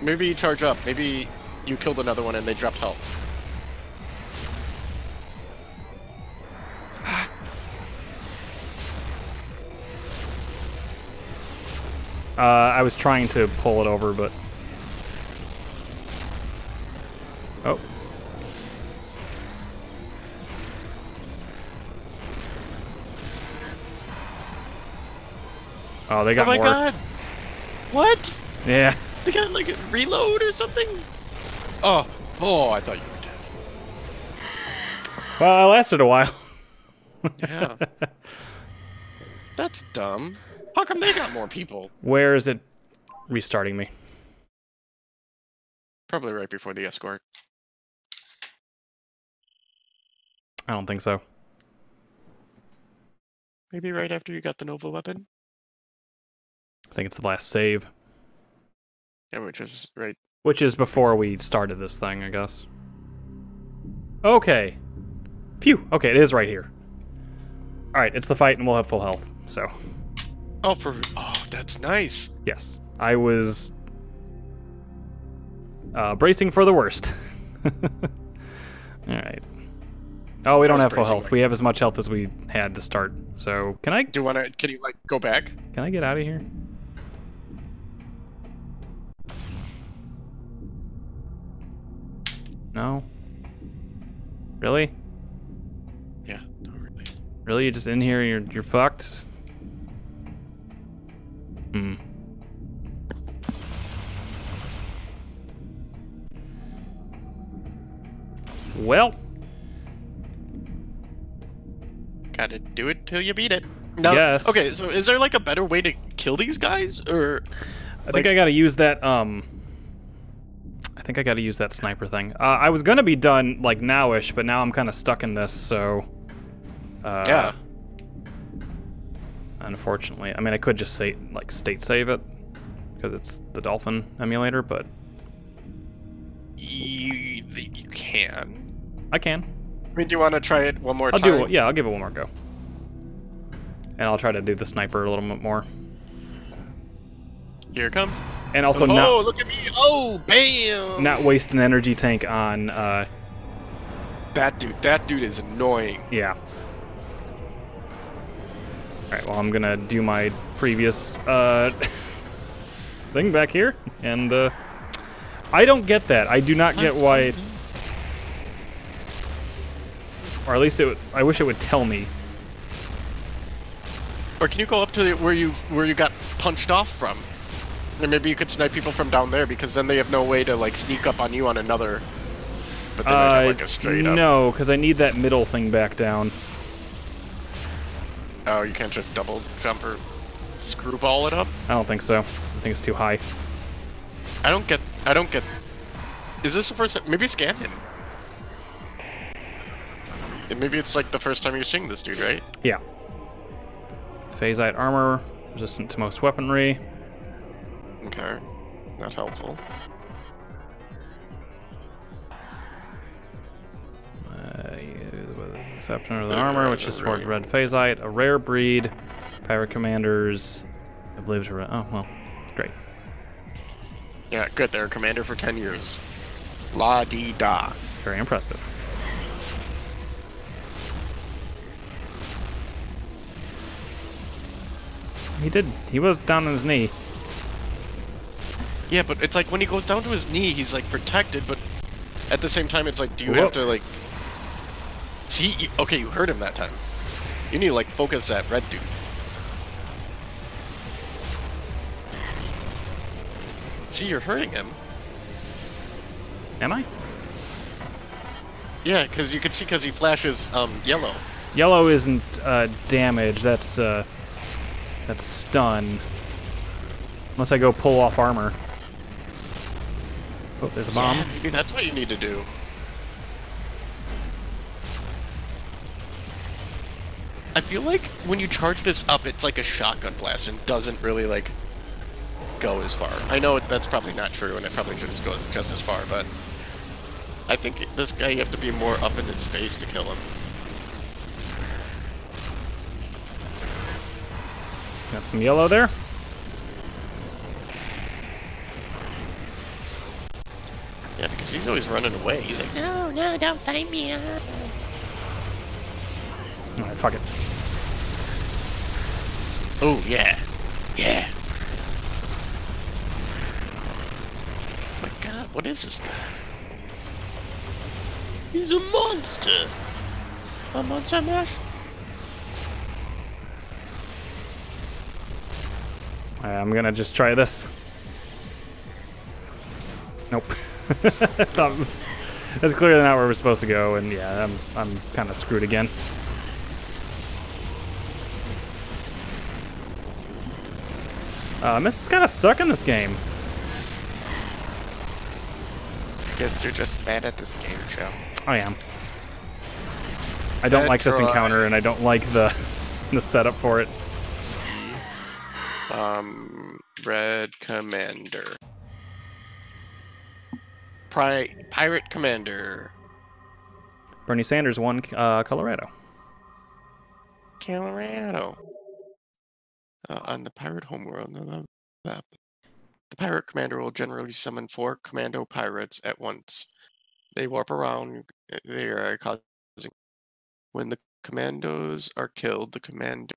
Maybe you charge up. Maybe you killed another one and they dropped health.
Uh, I was trying to pull it over, but oh, oh, they got more.
Oh my
more.
god! What?
Yeah,
They got like a reload or something? Oh, oh! I thought you were dead.
well, I lasted a while.
Yeah. That's dumb. How come they got more people?
Where is it restarting me?
Probably right before the escort.
I don't think so.
Maybe right after you got the Nova weapon?
I think it's the last save,
Yeah, which is right.
which is before we started this thing, I guess. Okay. Phew. Okay, it is right here. All right, it's the fight, and we'll have full health. So,
Oh, for. Oh, that's nice.
yes, I was uh, bracing for the worst. All right. Oh, we
I
don't have full health.
like-
We have as much health as we had to start. So, can I
Do you want to. Can you, like, go back?
can I get out of here? No. Really?
Yeah, no, really.
Really? You're just in here and you're you're fucked? Hmm. Well,
Gotta do it till you beat it. No,
Yes.
Okay, so is there, like, a better way to kill these guys? Or.
I think
Like-
I gotta use that, um... I think I gotta use that sniper thing. Uh, I was gonna be done, like, nowish, but now I'm kind of stuck in this, so... Uh,
Yeah.
Unfortunately. I mean, I could just say, like, state save it, because it's the Dolphin emulator, but
You, you can.
I can.
I mean, do you want to try it one more
I'll
time?
do. Yeah, I'll give it one more go. And I'll try to do the sniper a little bit more.
Here it comes.
And also
oh,
not
look at me! Oh, bam!
not waste an energy tank on uh
That dude, that dude is annoying.
yeah. Alright, well I'm gonna do my previous uh thing back here and uh I don't get that. I do not get why or at least it would, I wish it would tell me.
Or can you go up to the, where you where you got punched off from? And maybe you could snipe people from down there because then they have no way to like sneak up on you on another. But then
Uh,
have like a straight up.
no, because I need that middle thing back down.
Oh, you can't just double jump or screwball it up.
I don't think so. I think it's too high.
I don't get. I don't get. Is this the first? Maybe scan him. And maybe it's like the first time you're seeing this dude, right?
Yeah. Phazite armor, resistant to most weaponry.
Okay, not helpful.
Uh, with the exception of the armor, which is for red Phazite, a rare breed. Pirate commanders, I believe to. re- Oh well, great.
Yeah, good. They're a commander for ten years. La di da.
Very impressive. He did. He was down on his knee.
Yeah, but it's like when he goes down to his knee, he's like protected, but at the same time, it's like, do you
Whoa.
have to like see? You, okay, you heard him that time. You need to like focus that red dude. See, you're hurting him.
Am I?
Yeah, because you can see because he flashes um yellow.
Yellow isn't uh, damage. That's uh, that's stun. Unless I go pull off armor. Oh, there's a bomb.
Yeah, maybe that's what you need to do. I feel like when you charge this up, it's like a shotgun blast and doesn't really like go as far. I know that's probably not true, and it probably should just goes just as far, but I think this guy you have to be more up in his face to kill him.
Got some yellow there.
Yeah, because he's always running away. He's like, no, no, don't fight me. uh."
Alright, fuck it.
Oh yeah, yeah. my God, what is this guy? He's a monster. A monster mash.
I'm gonna just try this. Nope. Um, That's clearly not where we're supposed to go, and yeah, I'm I'm kind of screwed again. Uh, Miss is kind of suck in this game.
I Guess you're just mad at this game, Joe.
I am. I don't
Bad
like this
try.
encounter, and I don't like the the setup for it.
Um, Red Commander. Pri- Pirate Commander.
Bernie Sanders won uh, Colorado.
Colorado. Uh, on the pirate homeworld, no, no, map. The pirate commander will generally summon four commando pirates at once. They warp around. uh, They are causing. When the commandos are killed, the commander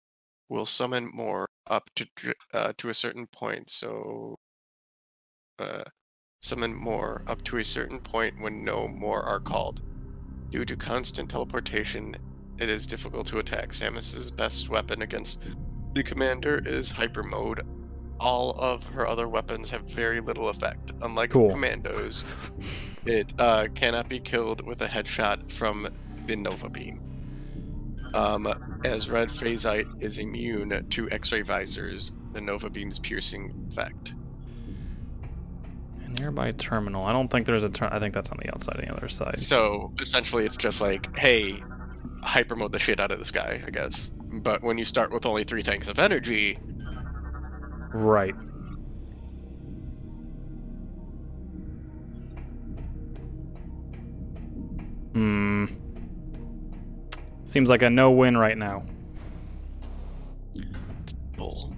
will summon more up to uh, to a certain point. So, uh, summon more up to a certain point when no more are called. Due to constant teleportation, it is difficult to attack. Samus's best weapon against the commander is hyper mode. All of her other weapons have very little effect. Unlike
Cool.
commandos, it uh, cannot be killed with a headshot from the Nova Beam. Um, as Red Phazite is immune to X-ray visors, the Nova Beam's piercing effect.
A nearby terminal. I don't think there's a. I think that's on the outside, on the other side.
So essentially, it's just like, hey, hyper mode the shit out of this guy, I guess. But when you start with only three tanks of energy,
Right. Hmm. Seems like a no-win right now.
It's bull.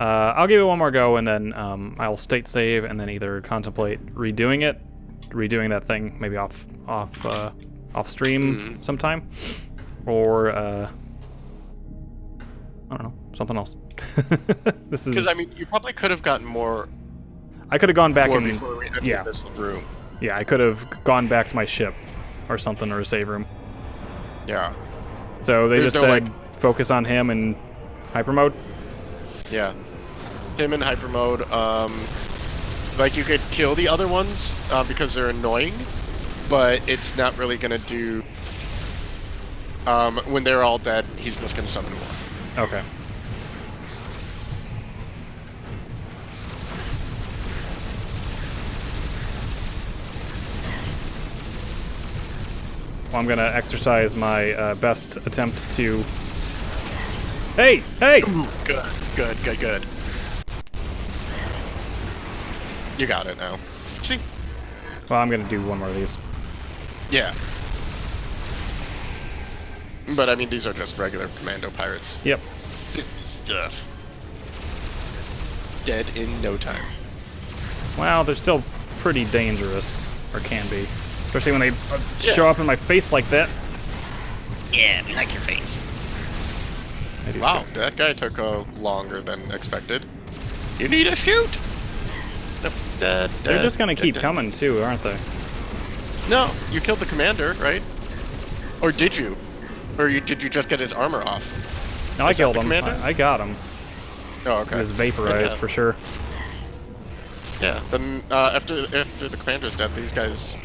Uh, I'll give it one more go, and then um, I'll state save, and then either contemplate redoing it, redoing that thing maybe off off uh, off stream
Mhm.
sometime, or uh, I don't know something else. this is
Because I mean, you probably could have gotten more,
I could have gone back and
before we entered
yeah.
this room.
yeah, I could have gone back to my ship or something or a save room.
Yeah,
So they
There's
just
no,
said
like-
focus on him in hyper mode.
yeah. Him in hyper mode. Um, like you could kill the other ones uh, because they're annoying, but it's not really gonna do. Um, when they're all dead, he's just gonna summon more.
Okay. Well, I'm gonna exercise my uh, best attempt to. Hey, hey!
Good, good, good, good. You got it now. See?
Well, I'm gonna do one more of these.
Yeah. But I mean, these are just regular commando pirates.
Yep.
Stuff. Dead in no time.
Well, they're still pretty dangerous, or can be, especially when they uh, show up in my face like that.
Yeah, we like your face.
I do
Wow,
too.
that guy took uh, longer than expected. You need a shoot! Da- da-
They're just gonna keep coming too, aren't they?
No, you killed the commander, right? Or did you? Or you, did you just get his armor off?
No, I
Is that
killed him.
commander?
I, I got him.
Oh, okay.
He was vaporized
Yeah.
for sure.
Yeah, then uh, after after the commander's death, these guys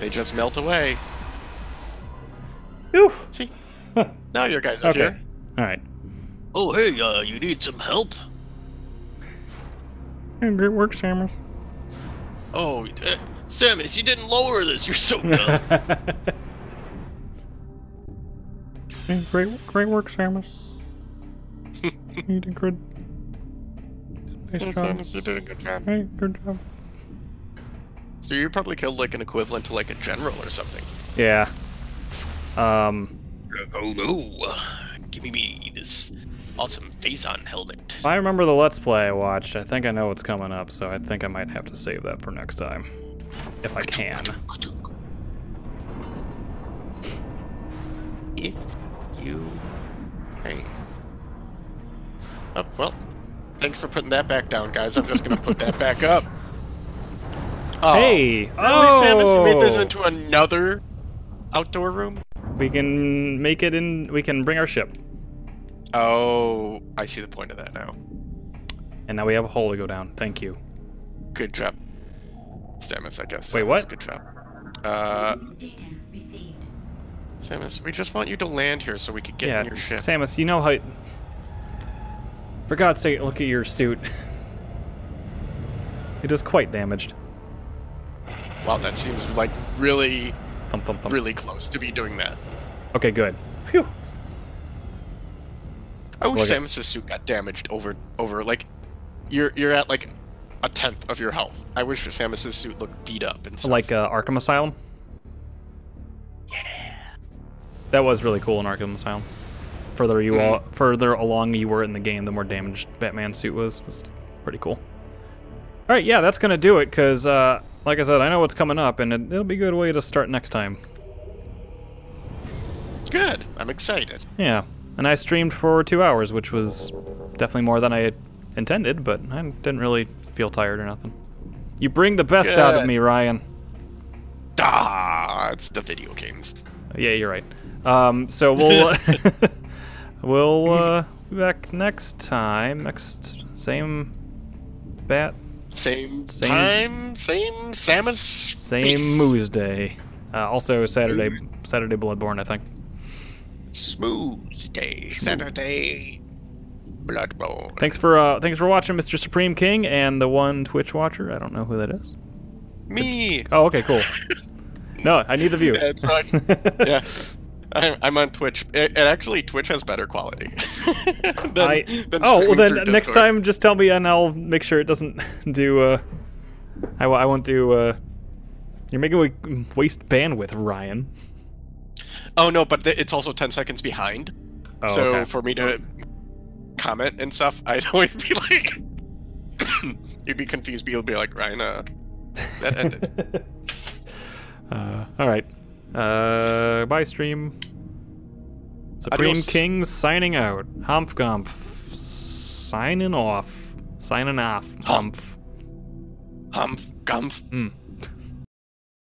they just melt away.
Oof.
See, now your guys are
Okay.
here.
All right.
Oh hey, uh, you need some help?
Great work, Samus.
Oh, uh, Samus, you didn't lower this. You're so dumb.
great, great work, Samus. you did good. Nice job.
you did a good job.
Hey, good job.
So you probably killed like an equivalent to like a general or something.
Yeah. Um,
Oh no! Give me this awesome face-on helmet.
I remember the Let's Play I watched, I think I know what's coming up, so I think I might have to save that for next time. If I can.
If you hey. Oh well. Thanks for putting that back down, guys. I'm just gonna put that back up. Oh.
Hey!
Really, Samus, you made this
Oh!
into another outdoor room?
We can make it in. We can bring our ship.
Oh, I see the point of that now.
And now we have a hole to go down. Thank you.
Good job. Samus, I guess.
Wait,
Samus,
what?
Good job. Uh, Samus, we just want you to land here so we could get
yeah,
in your ship.
Samus, you know how. For God's sake, look at your suit. it is quite damaged.
Wow, that seems like really,
Thump, thump, thump.
really close to be doing that.
Okay, good. Phew.
I wish
Look
Samus's suit got damaged over, over like, you're you're at like a tenth of your health. I wish Samus's suit looked beat up and stuff.
Like uh, Arkham Asylum. Yeah. That was really cool in Arkham Asylum. Further you all, further along you were in the game, the more damaged Batman's suit was. It was pretty cool. All right, yeah, that's gonna do it. Cause, uh, like I said, I know what's coming up, and it, it'll be a good way to start next time.
good. I'm excited.
Yeah, and I streamed for two hours, which was definitely more than I had intended, but I didn't really feel tired or nothing. You bring the best out of me, Ryan.
Ah, it's the video games.
Yeah, you're right. Um, so we'll we'll uh, be back next time. Next same bat,
Same,
Same-
time, same Samus.
same. Moose Day. Uh, also Saturday Saturday Bloodborne, I think.
Smooth day, Saturday, Bloodborne.
Thanks for uh, thanks for watching, Mr. Supreme King and the one Twitch watcher. I don't know who that is.
Me.
Oh, okay, cool. No, I need the view.
Yeah, yeah. I'm, I'm on Twitch. It, it actually Twitch has better quality. than,
I,
than
oh, well then next
Discord.
time just tell me and I'll make sure it doesn't do, uh, I, I won't do, uh, you're making me waste bandwidth, Ryan.
Oh no, but it's also 10 seconds behind.
Oh,
so
okay.
for me to comment and stuff, I'd always be like, you'd be confused. But you'd be like, Ryan, uh, that ended.
uh, alright. Uh, bye stream. Supreme
Adios.
King signing out. Homphgomph. Signing off. Signing off. Humph.
Humph, gumph.
Mm.